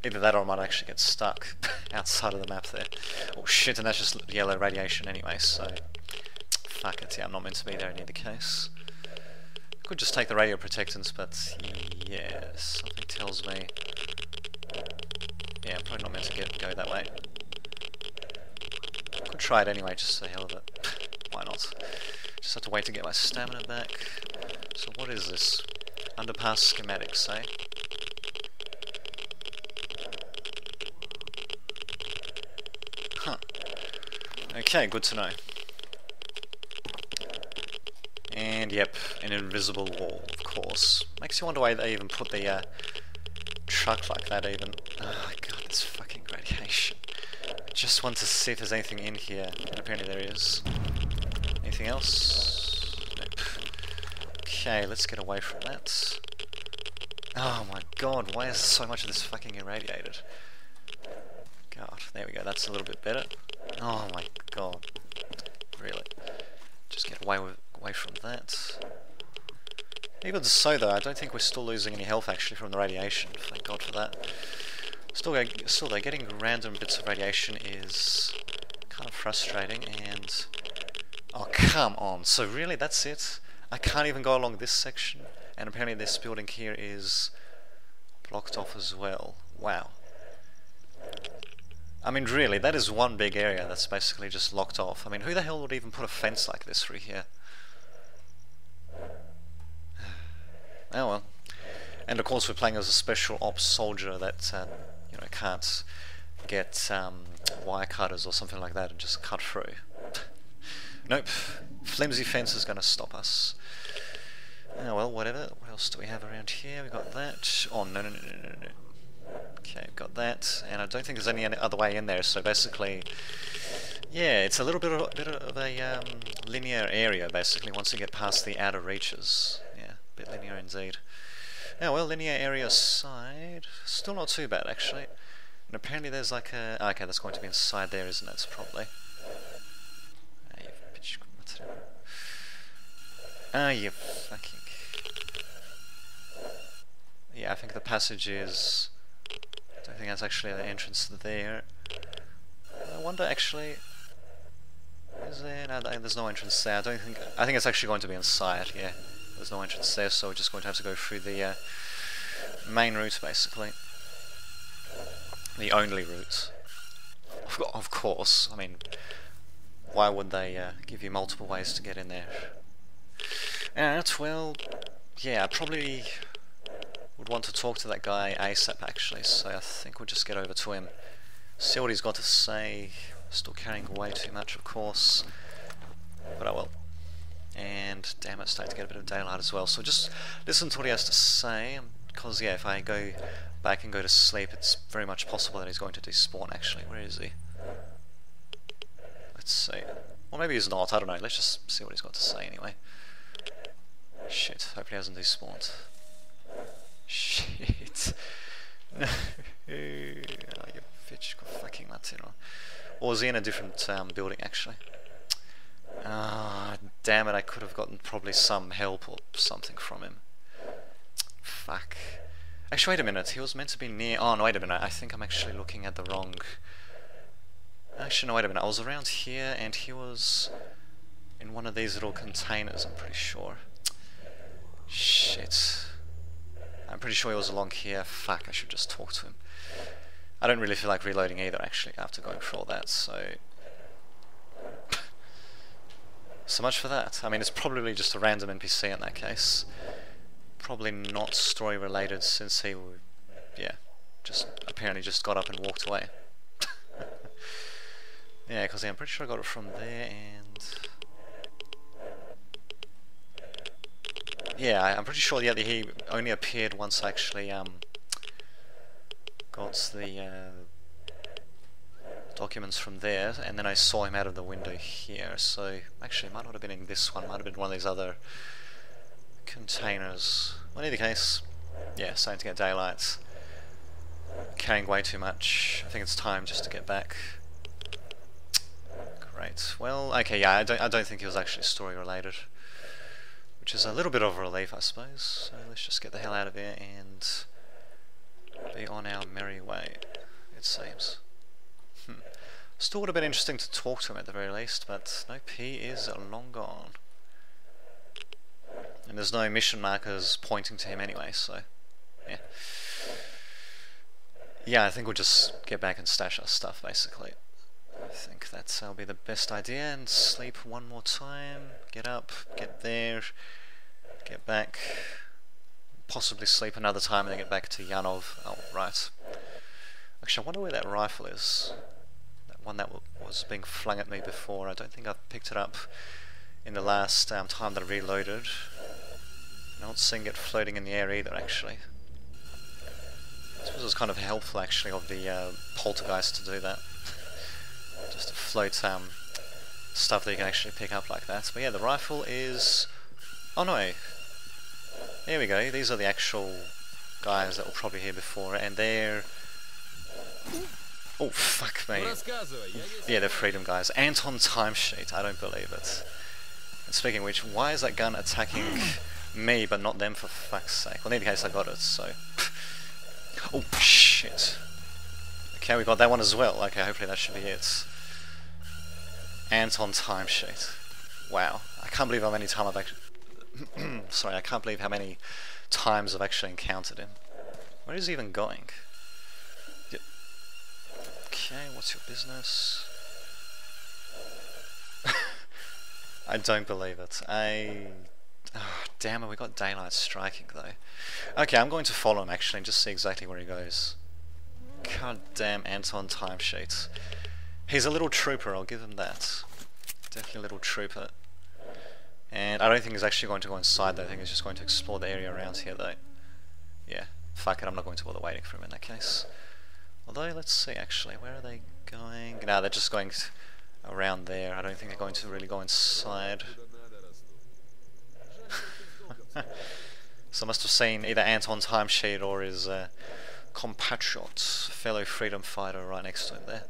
Either that or I might actually get stuck [LAUGHS] outside of the map there. Oh shit, and that's just yellow radiation anyway, so... Fuck it, yeah, I'm not meant to be there in either case. Could just take the radio protectants, but yeah, something tells me yeah, I'm probably not meant to get, go that way. Could try it anyway, just for the hell of it. [LAUGHS] Why not? Just have to wait to get my stamina back. So what is this? Underpass schematics, eh? Huh. Okay, good to know. And yep, an invisible wall, of course. Makes you wonder why they even put the uh, truck like that even. I just want to see if there's anything in here, and apparently there is. Anything else? Nope. Okay, let's get away from that. Oh my god, why is so much of this fucking irradiated? God, there we go, that's a little bit better. Oh my god. Really? Just get away, with, away from that. Even so though, I don't think we're still losing any health actually from the radiation, thank god for that. Still, still though, getting random bits of radiation is kind of frustrating and... Oh, come on. So really, that's it? I can't even go along this section, and apparently this building here is blocked off as well. Wow. I mean, really, that is one big area that's basically just locked off. I mean, who the hell would even put a fence like this through here? [SIGHS] Oh well. And of course we're playing as a special ops soldier that uh, you know can't get um, wire cutters or something like that and just cut through. nope. Flimsy fence is going to stop us. Oh well, whatever. What else do we have around here? We got that. Oh no no no no no. Okay, got that, and I don't think there's any other way in there. So basically, yeah, it's a little bit of, bit of a um, linear area. Basically, once you get past the outer reaches Yeah, a bit linear indeed. Now, well, linear area side, still not too bad actually. And apparently there's like a... Okay, that's going to be inside there, isn't it? Probably. Ah, you fucking... Yeah, I think the passage is... I don't think that's actually the entrance there. I wonder actually... Is there... No, there's no entrance there. I don't think... I think it's actually going to be inside, yeah. There's no entrance there, so we're just going to have to go through the uh, main route, basically. The only route. Of course, I mean, why would they uh, give you multiple ways to get in there? And, well, yeah, I probably would want to talk to that guy ASAP, actually, so I think we'll just get over to him, see what he's got to say. Still carrying way too much, of course. But I will. And damn it, starting to get a bit of daylight as well. So just listen to what he has to say. Because, yeah, if I go back and go to sleep, it's very much possible that he's going to despawn, actually. Where is he? Let's see. Well, maybe he's not. I don't know. Let's just see what he's got to say anyway. Shit. Hope he hasn't despawned. Shit. [LAUGHS] Oh, you bitch. Fucking Latino. Or was he in a different um, building, actually? Ah, damn it. I could have gotten probably some help or something from him. Fuck. Actually, wait a minute. He was meant to be near... Oh, no, wait a minute. I think I'm actually looking at the wrong... Actually, no, wait a minute. I was around here and he was in one of these little containers, I'm pretty sure. Shit. I'm pretty sure he was along here. Fuck, I should just talk to him. I don't really feel like reloading either, actually, after going through all that, so... so much for that. I mean, it's probably just a random NPC in that case. Probably not story related since he, yeah, just apparently just got up and walked away. [LAUGHS] yeah, because yeah, I'm pretty sure I got it from there and... Yeah, I'm pretty sure yeah, he only appeared once I actually um, got the uh, documents from there, and then I saw him out of the window here. So actually, it might not have been in this one. Might have been one of these other containers. Well, in either case, yeah, starting to get daylight. Carrying way too much. I think it's time just to get back. Great. Well, okay, yeah, I don't, I don't think it was actually story related which is a little bit of a relief, I suppose. So let's just get the hell out of here and be on our merry way, it seems. Still would have been interesting to talk to him at the very least, but nope, he is long gone. And there's no mission markers pointing to him anyway, so yeah. Yeah, I think we'll just get back and stash our stuff, basically. I think that'll be the best idea, and sleep one more time, get up, get there, get back, possibly sleep another time and then get back to Yanov. Oh, right. Actually, I wonder where that rifle is. One that was being flung at me before. I don't think I've picked it up in the last um, time that I reloaded. I don't seeing it floating in the air either, actually. I suppose it was kind of helpful, actually, of the uh, poltergeist to do that. [LAUGHS] Just to float um, stuff that you can actually pick up like that. But yeah, the rifle is... Oh no, there we go, these are the actual guys that were probably here before, and they're... Oh, fuck me. Yeah, they're freedom guys. Anton Timesheet, I don't believe it. And speaking of which, why is that gun attacking me but not them for fuck's sake? Well, in any case, I got it, so... oh, shit. Okay, we got that one as well. Okay, hopefully that should be it. Anton Timesheet. Wow. I can't believe how many times I've actually... [CLEARS THROAT] Sorry, I can't believe how many times I've actually encountered him. Where is he even going? Okay, what's your business? [LAUGHS] I don't believe it. I... Oh, damn it, we got daylight striking though. Okay, I'm going to follow him actually and just see exactly where he goes. God damn Anton Timesheets. He's a little trooper, I'll give him that. Definitely a little trooper. And I don't think he's actually going to go inside though, I think he's just going to explore the area around here though. Yeah, fuck it, I'm not going to bother waiting for him in that case. Although, let's see actually, where are they going? No, they're just going around there. I don't think they're going to really go inside. [LAUGHS] so I must have seen either Anton's timesheet or his uh, compatriot, fellow freedom fighter right next to him there.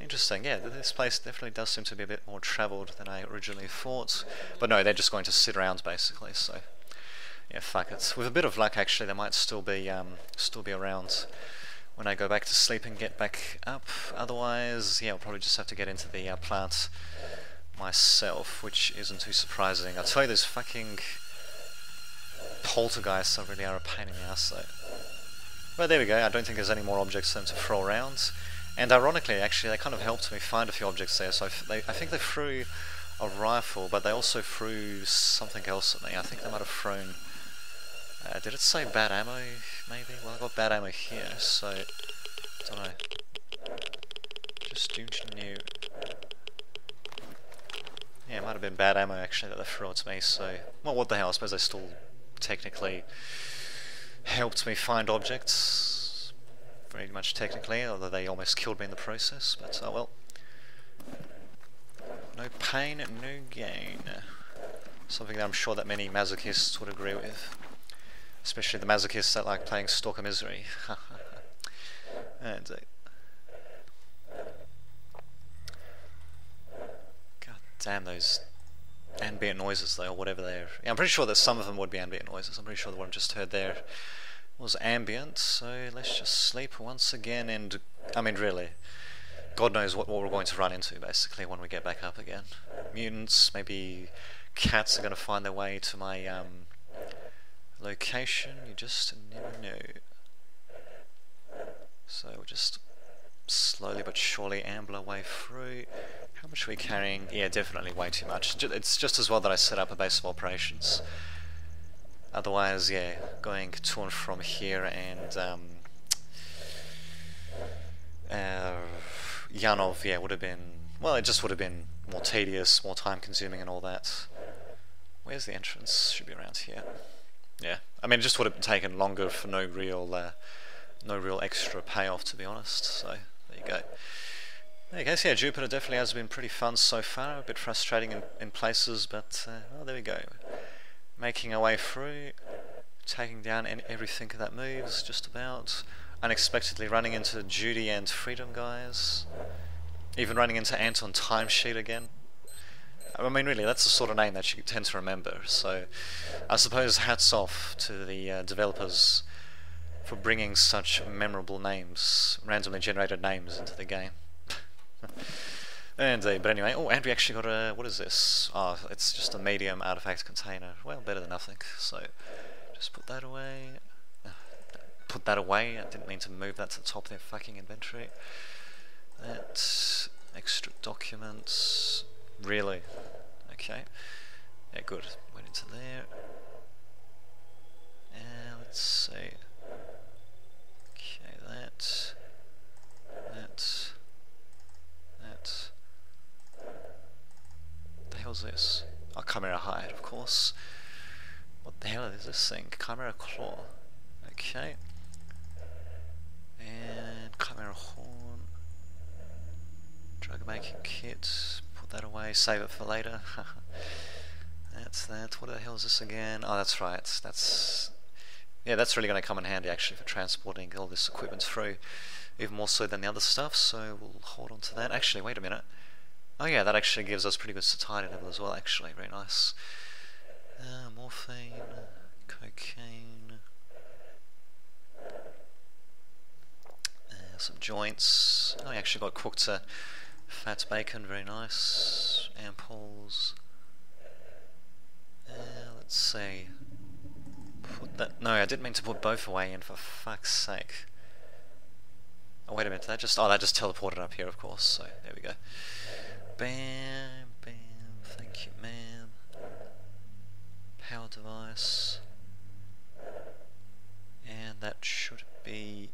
Interesting, yeah, this place definitely does seem to be a bit more travelled than I originally thought. But no, they're just going to sit around basically, so yeah, fuck it. With a bit of luck actually they might still be um still be around when I go back to sleep and get back up. Otherwise, yeah, I'll probably just have to get into the uh, plant myself, which isn't too surprising. I'll tell you, those fucking poltergeists really are a pain in the ass though. But there we go, I don't think there's any more objects for them to throw around. And ironically, actually, they kind of helped me find a few objects there. So I, they, I think they threw a rifle, but they also threw something else at me. I think they might have thrown... Uh, did it say bad ammo, maybe? Well, I got bad ammo here, so... Don't know. just don't. Yeah, it might have been bad ammo actually that they threw at me, so... Well, what the hell, I suppose they still technically helped me find objects. Very much technically, although they almost killed me in the process, but oh well. No pain, no gain. Something that I'm sure that many masochists would agree with. Especially the masochists that like playing Stalker Misery. [LAUGHS] and, uh, God damn those ambient noises though, or whatever they're... Yeah, I'm pretty sure that some of them would be ambient noises. I'm pretty sure the one I just heard there was ambient, so let's just sleep once again and... I mean, really. God knows what, what we're going to run into, basically, when we get back up again. Mutants, maybe cats are going to find their way to my um, location. You just never know. So we'll just slowly but surely amble our way through. How much are we carrying? Yeah, definitely way too much. It's just as well that I set up a base of operations. Otherwise, yeah, going to and from here and um, uh, Yanov, yeah, would have been, well, it just would have been more tedious, more time consuming and all that. Where's the entrance? Should be around here. Yeah, I mean, it just would have taken longer for no real, uh, no real extra payoff, to be honest. So there you go. There you go. So yeah, Jupiter definitely has been pretty fun so far. A bit frustrating in, in places, but uh, well, there we go. Making our way through, taking down everything that moves, just about unexpectedly running into Duty and Freedom guys. Even running into Anton Timesheet again. I mean, really, that's the sort of name that you tend to remember. So, I suppose hats off to the uh, developers for bringing such memorable names, randomly generated names, into the game. [LAUGHS] and uh, but anyway, oh, and we actually got a what is this? Oh, it's just a medium artifact container. Well, better than nothing. So, just put that away put that away. I didn't mean to move that to the top of their fucking inventory. That extra documents. Really? Okay. Yeah, good. Went into there. And let's see. Okay, that. That. That. What the hell's this? Oh, Chimera Hide, of course. What the hell is this thing? Chimera Claw. Okay. And Chimera Horn. Drug making kit. Put that away. Save it for later. [LAUGHS] that's that. What the hell is this again? Oh, that's right. That's yeah, that's really going to come in handy actually for transporting all this equipment through, even more so than the other stuff. So we'll hold on to that. Actually, wait a minute. Oh yeah, that actually gives us pretty good satiety level as well. Actually, very nice. Uh, morphine, cocaine. some joints. Oh, I actually got cooked uh, fat bacon, very nice. Ampoules. Uh, let's see. Put that. No, I didn't mean to put both away in for fuck's sake. Oh, wait a minute. That just. Oh, that just teleported up here, of course. So there we go. Bam, bam. Thank you, ma'am. Power device. And that should be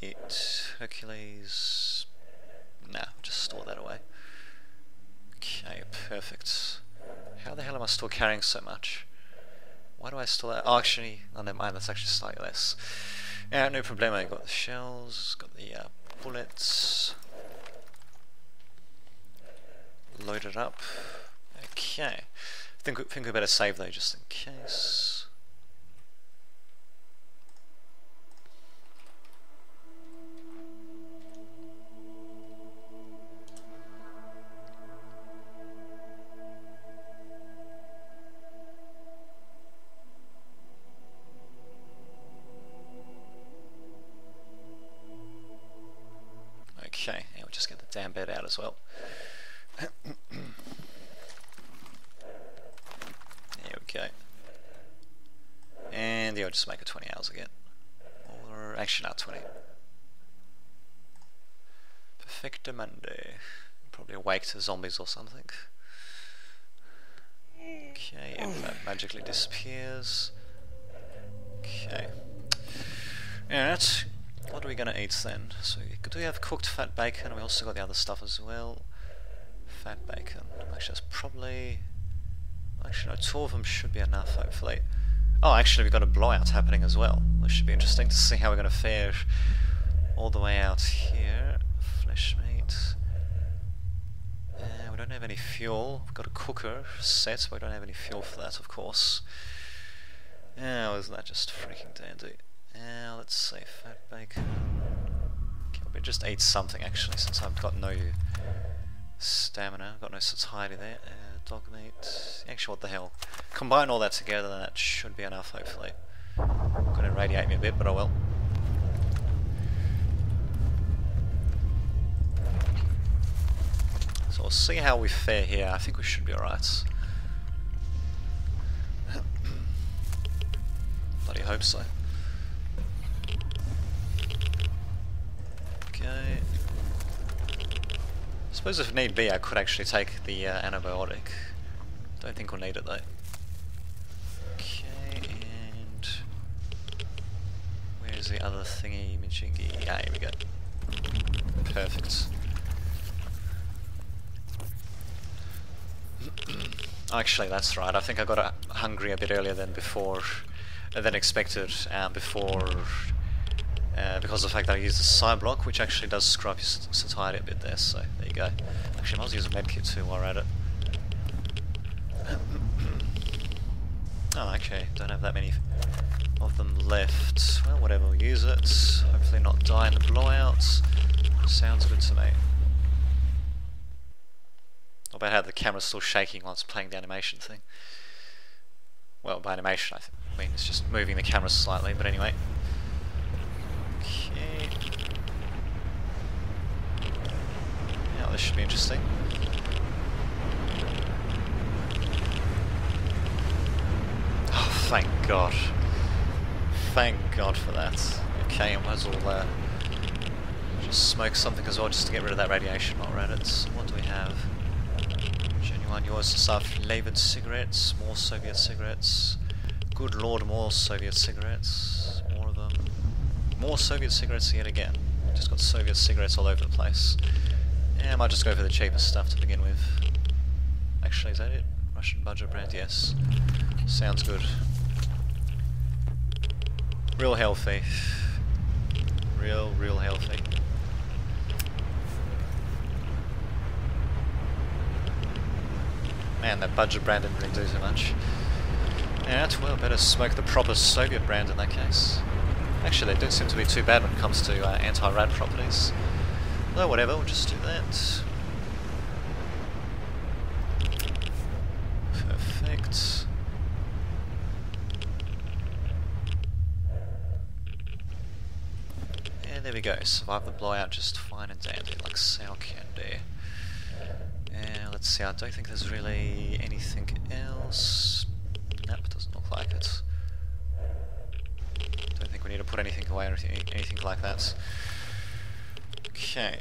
it Hercules. Nah, just store that away. Okay, perfect. How the hell am I still carrying so much? Why do I still have... Oh, actually, oh, never mind, that's actually slightly less. Yeah, no problem. I got the shells, got the uh, bullets. Loaded up. Okay. I think, think we better save though, just in case. Damn bed out as well. there we go. And yeah, I'll just make it 20 hours again. Or actually not 20. Perfectamente. Probably awake to zombies or something. Okay, and oh. that magically disappears. Okay. Alright. What are we going to eat then? So do we have cooked fat bacon? We also got the other stuff as well. Fat bacon. Actually, that's probably... Actually, no, two of them should be enough, hopefully. Oh, actually, we've got a blowout happening as well. This should be interesting to see how we're going to fare all the way out here. Flesh meat. Uh, we don't have any fuel. We've got a cooker set, but we don't have any fuel for that, of course. Oh, isn't that just freaking dandy? Now, let's see, fat bacon. Can we just eat something, actually, since I've got no stamina, I've got no satiety there. Uh, dog meat. Actually, what the hell? Combine all that together, that should be enough, hopefully. Gonna radiate me a bit, but I will. So we'll see how we fare here. I think we should be alright. [COUGHS] Bloody hope so. Okay. I suppose if need be I could actually take the uh, antibiotic. Don't think we'll need it though. Okay, and... Where's the other thingy, Mijingy? Ah, here we go. Perfect. [CLEARS THROAT] Actually, that's right. I think I got hungry a bit earlier than before, than expected. Um, before, uh, because of the fact that I used the Psyblock, which actually does scrub your satiety a bit there. So there you go. Actually, I might use a medkit too while we're at it. [COUGHS] oh, okay. Don't have that many of them left. Well, whatever. We'll use it. Hopefully, not die in the blowouts. Sounds good to me about how the camera's still shaking while it's playing the animation thing. Well, by animation, I, I mean it's just moving the camera slightly, but anyway. Okay. Now this should be interesting. Oh, thank God. Thank God for that. Okay, I might as well uh, just smoke something as well just to get rid of that radiation at it. What do we have? Genuine yours stuff, flavored cigarettes, more Soviet cigarettes. Good lord, more Soviet cigarettes. More of them. More Soviet cigarettes yet again. Just got Soviet cigarettes all over the place. Yeah, I might just go for the cheapest stuff to begin with. Actually, is that it? Russian budget brand, yes. Sounds good. Real healthy. Real, real healthy. Man, that budget brand didn't really do too much. Yeah, well, better smoke the proper Soviet brand in that case. Actually, they don't seem to be too bad when it comes to uh, anti-rad properties. Though whatever, we'll just do that. Perfect. Yeah, there we go. Survive the blowout just fine and dandy, like sour candy. Yeah, let's see, I don't think there's really anything else. Nope, doesn't look like it. Don't think we need to put anything away or anything like that. Okay.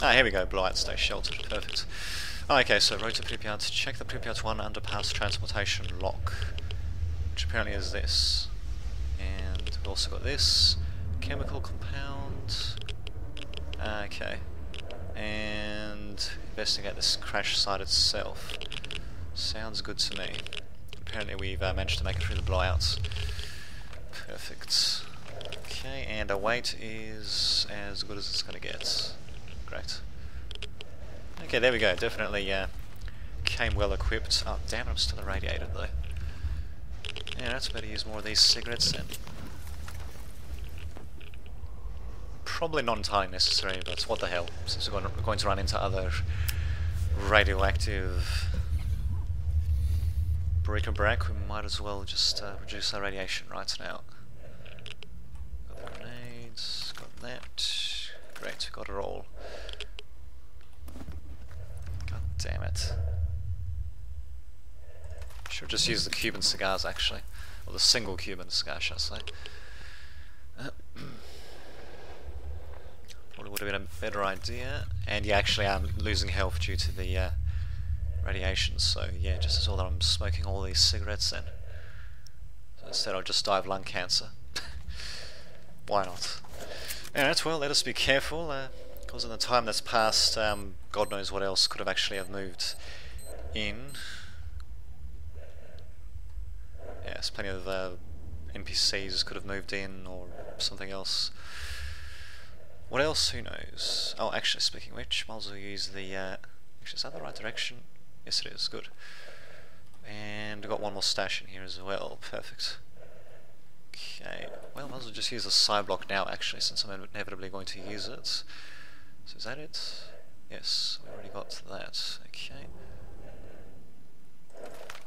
Ah, here we go, Blight stay sheltered, perfect. okay, so road to Pripyat, check the Pripyat 1 underpass transportation lock, which apparently is this. And we've also got this, chemical compound, Okay. And investigate this crash site itself. Sounds good to me. Apparently we've uh, managed to make it through the blowouts. Perfect. Okay, and our weight is as good as it's going to get. Great. Okay, there we go. Definitely uh, came well equipped. Oh, damn, I'm still irradiated though. Yeah, that's better use more of these cigarettes then. probably not entirely necessary, but what the hell, since we're going to run into other radioactive bric-a-brac, we might as well just uh, reduce our radiation right now. Got the grenades, got that. Great, got it all. God damn it. Should just use the Cuban cigars actually. Or the single Cuban cigar, shall I say. [CLEARS THROAT] Probably would have been a better idea. And yeah, actually I'm losing health due to the uh, radiation, so yeah, just as well that I'm smoking all these cigarettes then. So Instead, I'll just die of lung cancer. [LAUGHS] Why not? Alright, well, let us be careful, because in the time that's passed, um, God knows what else could have actually have moved in. Yes, plenty of uh, NPCs could have moved in, or something else. What else? Who knows? Oh, actually, speaking which, might as well use the... Uh, actually, is that the right direction? Yes, it is. Good. And I've got one more stash in here as well. Perfect. Okay. Well, well just use the Psyblock now, actually, since I'm inevitably going to use it. So is that it? Yes, we already got that. Okay.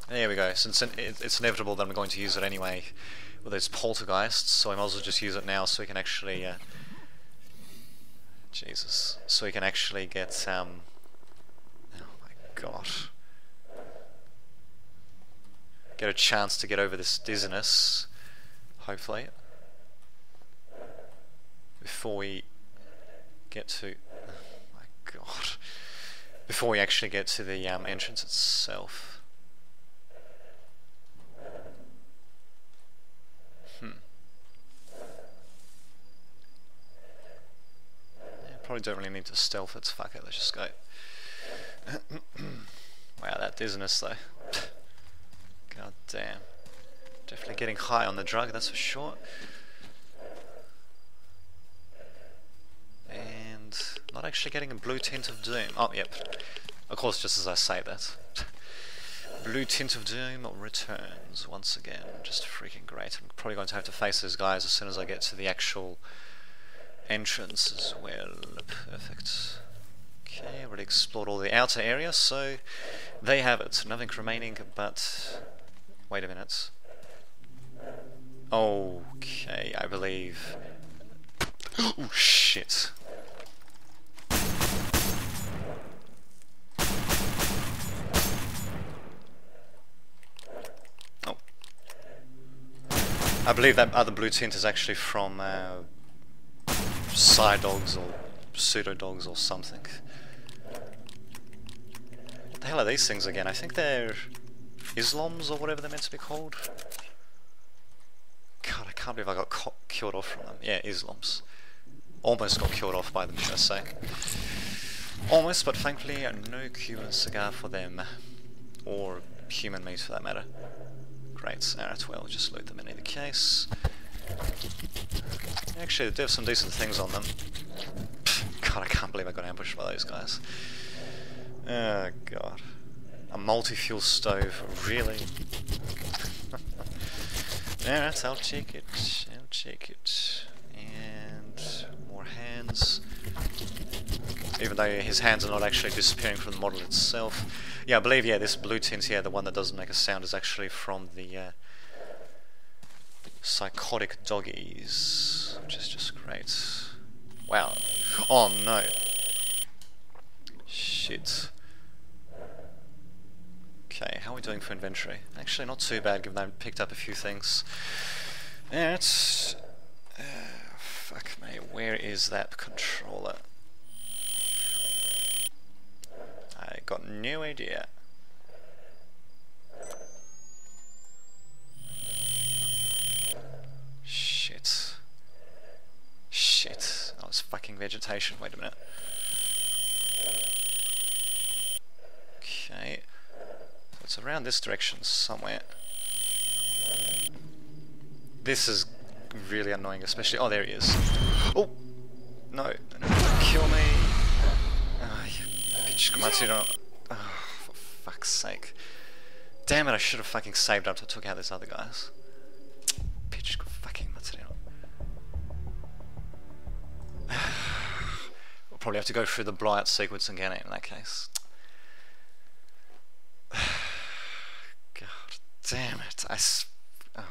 There we go. Since it's inevitable that I'm going to use it anyway with those poltergeists, so I might as well just use it now so we can actually... Uh, Jesus. So we can actually get... Um, oh my god. Get a chance to get over this dizziness, hopefully. Before we get to... Oh my god. Before we actually get to the um, entrance itself. Hmm. Yeah, probably don't really need to stealth it. Fuck it, let's just go. [COUGHS] wow, that dizziness though. [COUGHS] God damn. Definitely getting high on the drug, that's for sure. And not actually getting a blue tint of doom. Oh, yep. Of course, just as I say that. [LAUGHS] blue tint of doom returns once again. Just freaking great. I'm probably going to have to face those guys as soon as I get to the actual entrance as well. Perfect. Okay, already explored all the outer area, so they have it. Nothing remaining but... Wait a minute. Okay, I believe... oh shit. Oh. I believe that other blue tint is actually from uh, Psy-Dogs or pseudo-dogs or something. What the hell are these things again? I think they're Izloms or whatever they're meant to be called. God, I can't believe I got killed off from them. Yeah, Izloms. Almost got killed off by them, should I say. Almost, but thankfully no Cuban cigar for them. Or human meat for that matter. Great, alright, well, just loot them in either case. Actually, they have some decent things on them. God, I can't believe I got ambushed by those guys. Oh, God. A multi-fuel stove, really? Alright, I'll take it. I'll take it. And more hands. Even though his hands are not actually disappearing from the model itself. Yeah, I believe, yeah, this blue tint here, the one that doesn't make a sound, is actually from the uh, psychotic doggies, which is just great. Wow. Oh no. Shit. Okay, how are we doing for inventory? Actually, not too bad given I picked up a few things. Yeah, it's... Uh, fuck me, where is that controller? I got no idea. Shit. Shit. Oh, it's fucking vegetation. Wait a minute. Okay. It's around this direction somewhere. This is really annoying, especially... Oh, there he is. Oh! No. no, no kill me! Oh, you. Komatsu, Oh, ah, for fuck's sake. Damn it, I should have fucking saved up to took out these other guys. [SIGHS] We'll probably have to go through the blowout sequence it in that case. [SIGHS] [SIGHS] Damn it. I. Oh.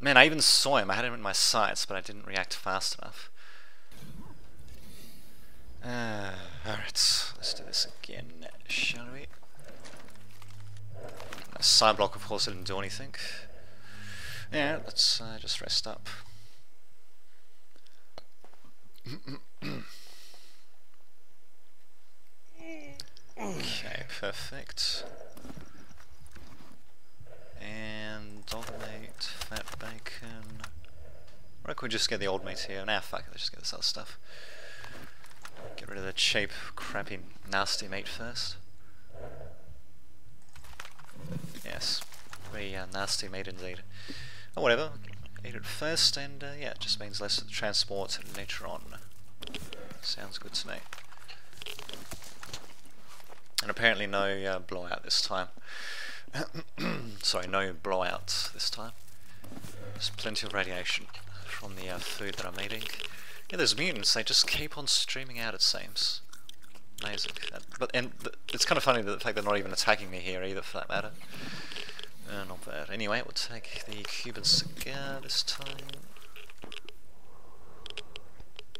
Man, I even saw him. I had him in my sights, but I didn't react fast enough. Uh, Alright, let's do this again, shall we? Psyblock, of course, didn't do anything. Yeah, let's uh, just rest up. [COUGHS] okay, perfect. And dog meat, fat bacon. Or could we just get the old meat here? Nah, fuck it, let's just get this other stuff. Get rid of the cheap, crappy, nasty meat first. Yes, very uh, nasty meat indeed. Oh, whatever. Eat it first, and uh, yeah, it just means less transport later on. Sounds good to me. And apparently no uh, blowout this time. [COUGHS] Sorry, no blowouts this time. There's plenty of radiation from the uh, food that I'm eating. Yeah, there's mutants. They just keep on streaming out. It seems amazing. But and it's kind of funny that the fact they're not even attacking me here either, for that matter. Uh, not bad. Anyway, we'll take the Cuban cigar this time.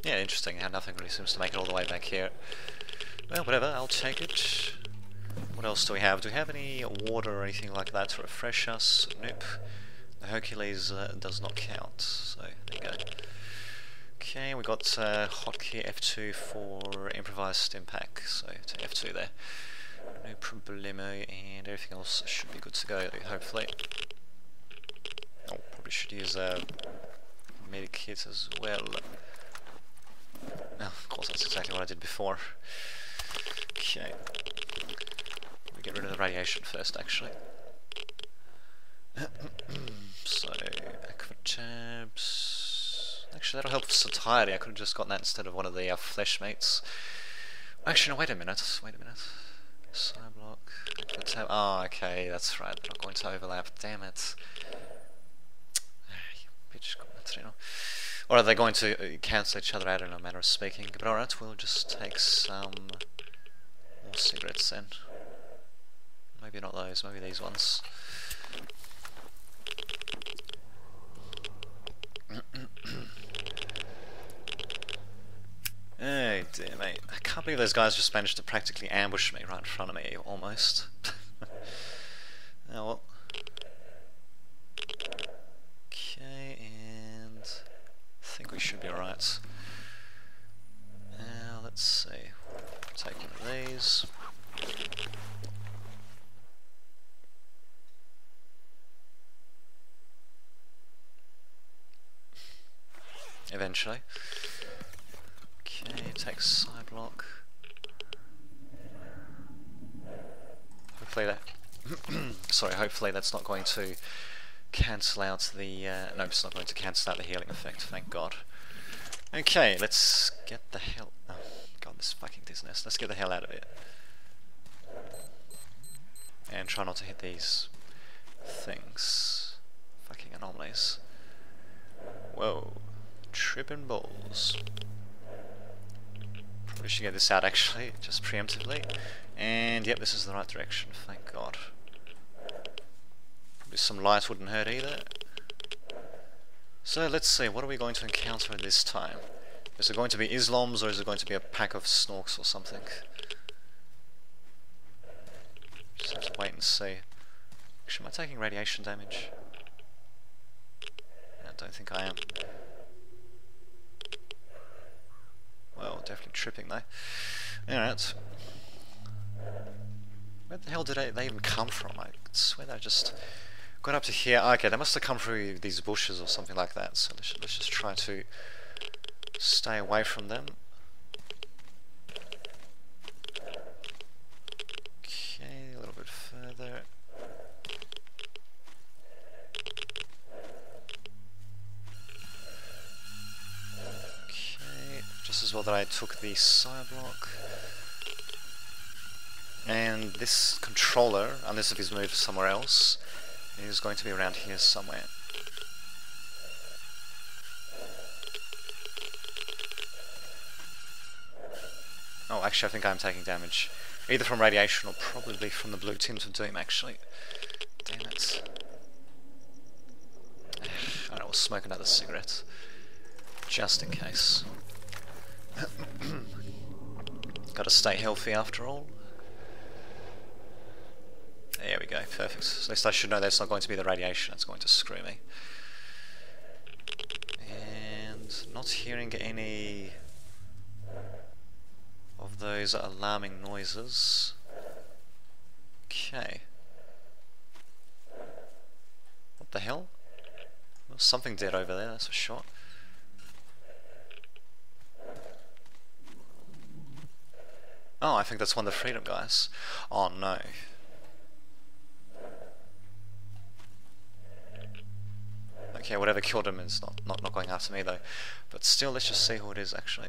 Yeah, interesting how nothing really seems to make it all the way back here. Well, whatever, I'll take it. What else do we have? Do we have any water or anything like that to refresh us? Nope. The Hercules uh, does not count, so there you go. Okay, we got uh, hotkey F2 for improvised stim pack, so to F2 there. No problemo, and everything else should be good to go, hopefully. Oh, probably should use a uh, as well. Oh, of course, that's exactly what I did before. Okay. We get rid of the radiation first, actually. [CLEARS THROAT] so, aquatabs. Actually, that'll help satiety. I could have just gotten that instead of one of the uh, flesh mates. Actually, no, wait a minute. Wait a minute. Psyblock. Aquatab. Oh, okay, that's right. They're not going to overlap. Damn it. Bitch, or are they going to uh, cancel each other out in a manner of speaking? But alright, we'll just take some more cigarettes then. Maybe not those, maybe these ones. [CLEARS THROAT] Oh dear mate, I can't believe those guys just managed to practically ambush me right in front of me, almost. [LAUGHS] oh well. Okay, and I think we should be alright. Now, uh, let's see. Of these. Eventually. Okay, take Psyblock. Hopefully that. [CLEARS THROAT] sorry, hopefully that's not going to cancel out the. Uh, no, it's not going to cancel out the healing effect. Thank God. Okay, let's get the hell. Oh, this fucking dizziness. Let's get the hell out of it. And try not to hit these things. Fucking anomalies. Whoa. Tripping balls. We should get this out actually, just preemptively. And yep, this is the right direction, thank god. Maybe some light wouldn't hurt either. So let's see, what are we going to encounter this time? Is it going to be Izloms or is it going to be a pack of snorks or something? Just have to wait and see. Actually, am I taking radiation damage? I don't think I am. Well, definitely tripping though. Alright. Where the hell did they, even come from? I swear they just got up to here. Ah, okay, they must have come through these bushes or something like that. So let's, let's just try to stay away from them. Okay, a little bit further. Okay, just as well that I took the block. And this controller, unless if he's moved somewhere else, is going to be around here somewhere. Oh, actually I think I'm taking damage. Either from radiation or probably from the blue tint of doom, actually. Damn it. [SIGHS] I will smoke another cigarette. Just in case. [COUGHS] Got to stay healthy after all. There we go, perfect. At least I should know that's not going to be the radiation, it's going to screw me. And not hearing any those alarming noises. Okay. What the hell? Something dead over there, that's for sure. Oh, I think that's one of the Freedom guys. Oh no. Okay, whatever killed him is not, not, not going after me though. But still, let's just see who it is actually.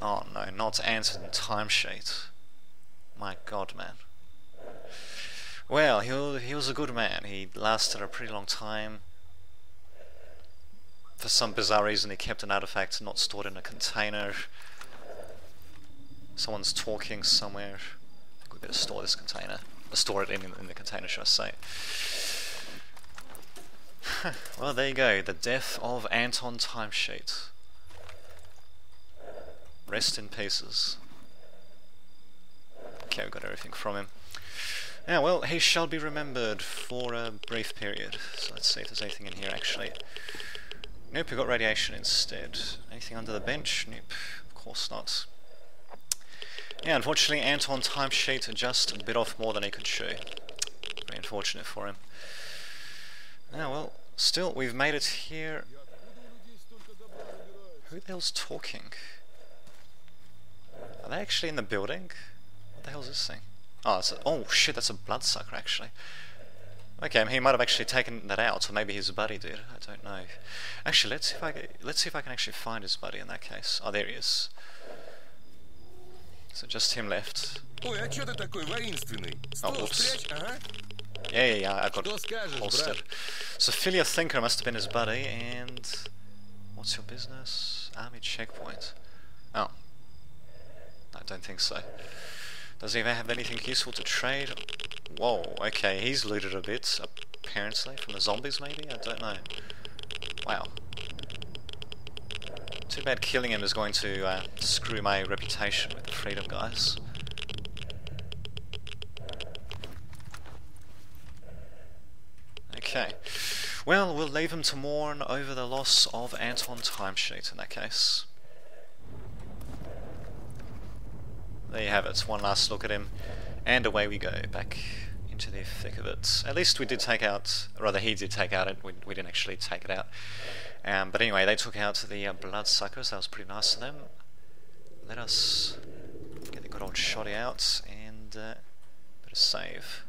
Oh no, not Anton Timesheet. My god, man. Well, he, he was a good man. He lasted a pretty long time. For some bizarre reason, he kept an artifact not stored in a container. Someone's talking somewhere. I think we better store this container. Uh, store it in, in the container, should I say. [SIGHS] well, there you go. The death of Anton Timesheet. Rest in pieces. Okay, we got everything from him. Yeah, well, he shall be remembered for a brief period. So let's see if there's anything in here actually. Nope, we got radiation instead. Anything under the bench? Nope, of course not. Yeah, unfortunately Anton timesheet just a bit off more than he could chew. Very unfortunate for him. Yeah, well, still, we've made it here. Who the hell's talking? Are they actually in the building? What the hell is this thing? Oh, a, oh shit, that's a bloodsucker actually. Okay, he might have actually taken that out, or maybe his buddy did. I don't know. Actually, let's see if I can, let's see if I can actually find his buddy in that case. Oh, there he is. So just him left. Ой, а чё ты такой воинственный? Oh, Ствол whoops. спрячь, ага. Yeah, yeah, yeah, I got Что скажешь, holstered. брат? So Philia Thinker must have been his buddy, and what's your business? Army checkpoint. Oh, I don't think so. Does he even have anything useful to trade? Whoa, okay, he's looted a bit, apparently, from the zombies maybe? I don't know. Wow. Too bad killing him is going to uh, screw my reputation with the Freedom guys. Okay. Well, we'll leave him to mourn over the loss of Anton Timesheet in that case. There you have it, one last look at him, and away we go, back into the thick of it. At least we did take out, rather he did take out it, we, we didn't actually take it out. Um, but anyway, they took out the uh, bloodsuckers, that was pretty nice of them. Let us get the good old shotty out, and uh, better save.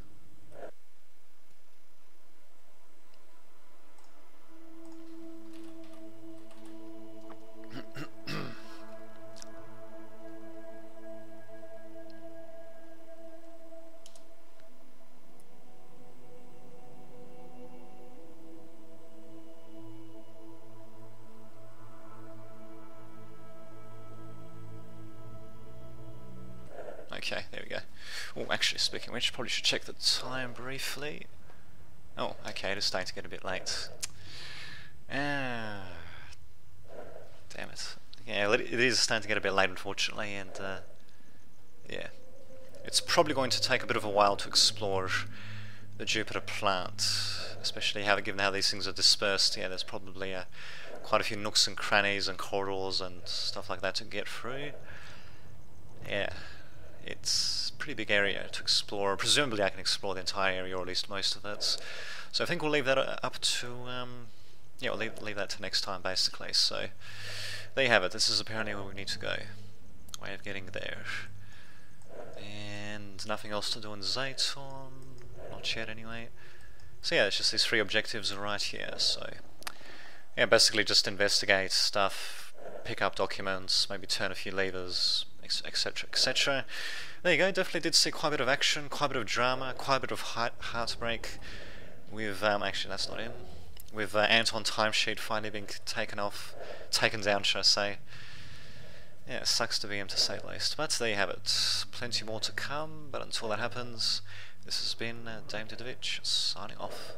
Actually, speaking which, probably should check the time briefly. Oh, okay, it is starting to get a bit late. Ah, damn it. Yeah, it is starting to get a bit late, unfortunately, and uh, yeah, it's probably going to take a bit of a while to explore the Jupiter plant, especially how, given how these things are dispersed. Yeah, there's probably uh, quite a few nooks and crannies and corridors and stuff like that to get through. Yeah, it's a pretty big area to explore. Presumably I can explore the entire area, or at least most of it. So I think we'll leave that uh, up to, um, yeah, we'll leave, leave that to next time, basically. So there you have it. This is apparently where we need to go. Way of getting there. And nothing else to do in Zaton. Not yet, anyway. So yeah, it's just these three objectives right here. So yeah, basically just investigate stuff, pick up documents, maybe turn a few levers, etc., etc. There you go. Definitely did see quite a bit of action, quite a bit of drama, quite a bit of heart heartbreak. With um, actually, that's not him. With uh, Anton Timesheet finally being taken off, taken down, should I say? Yeah, it sucks to be him to say the least. But there you have it. Plenty more to come. But until that happens, this has been uh, Dame Didovich signing off.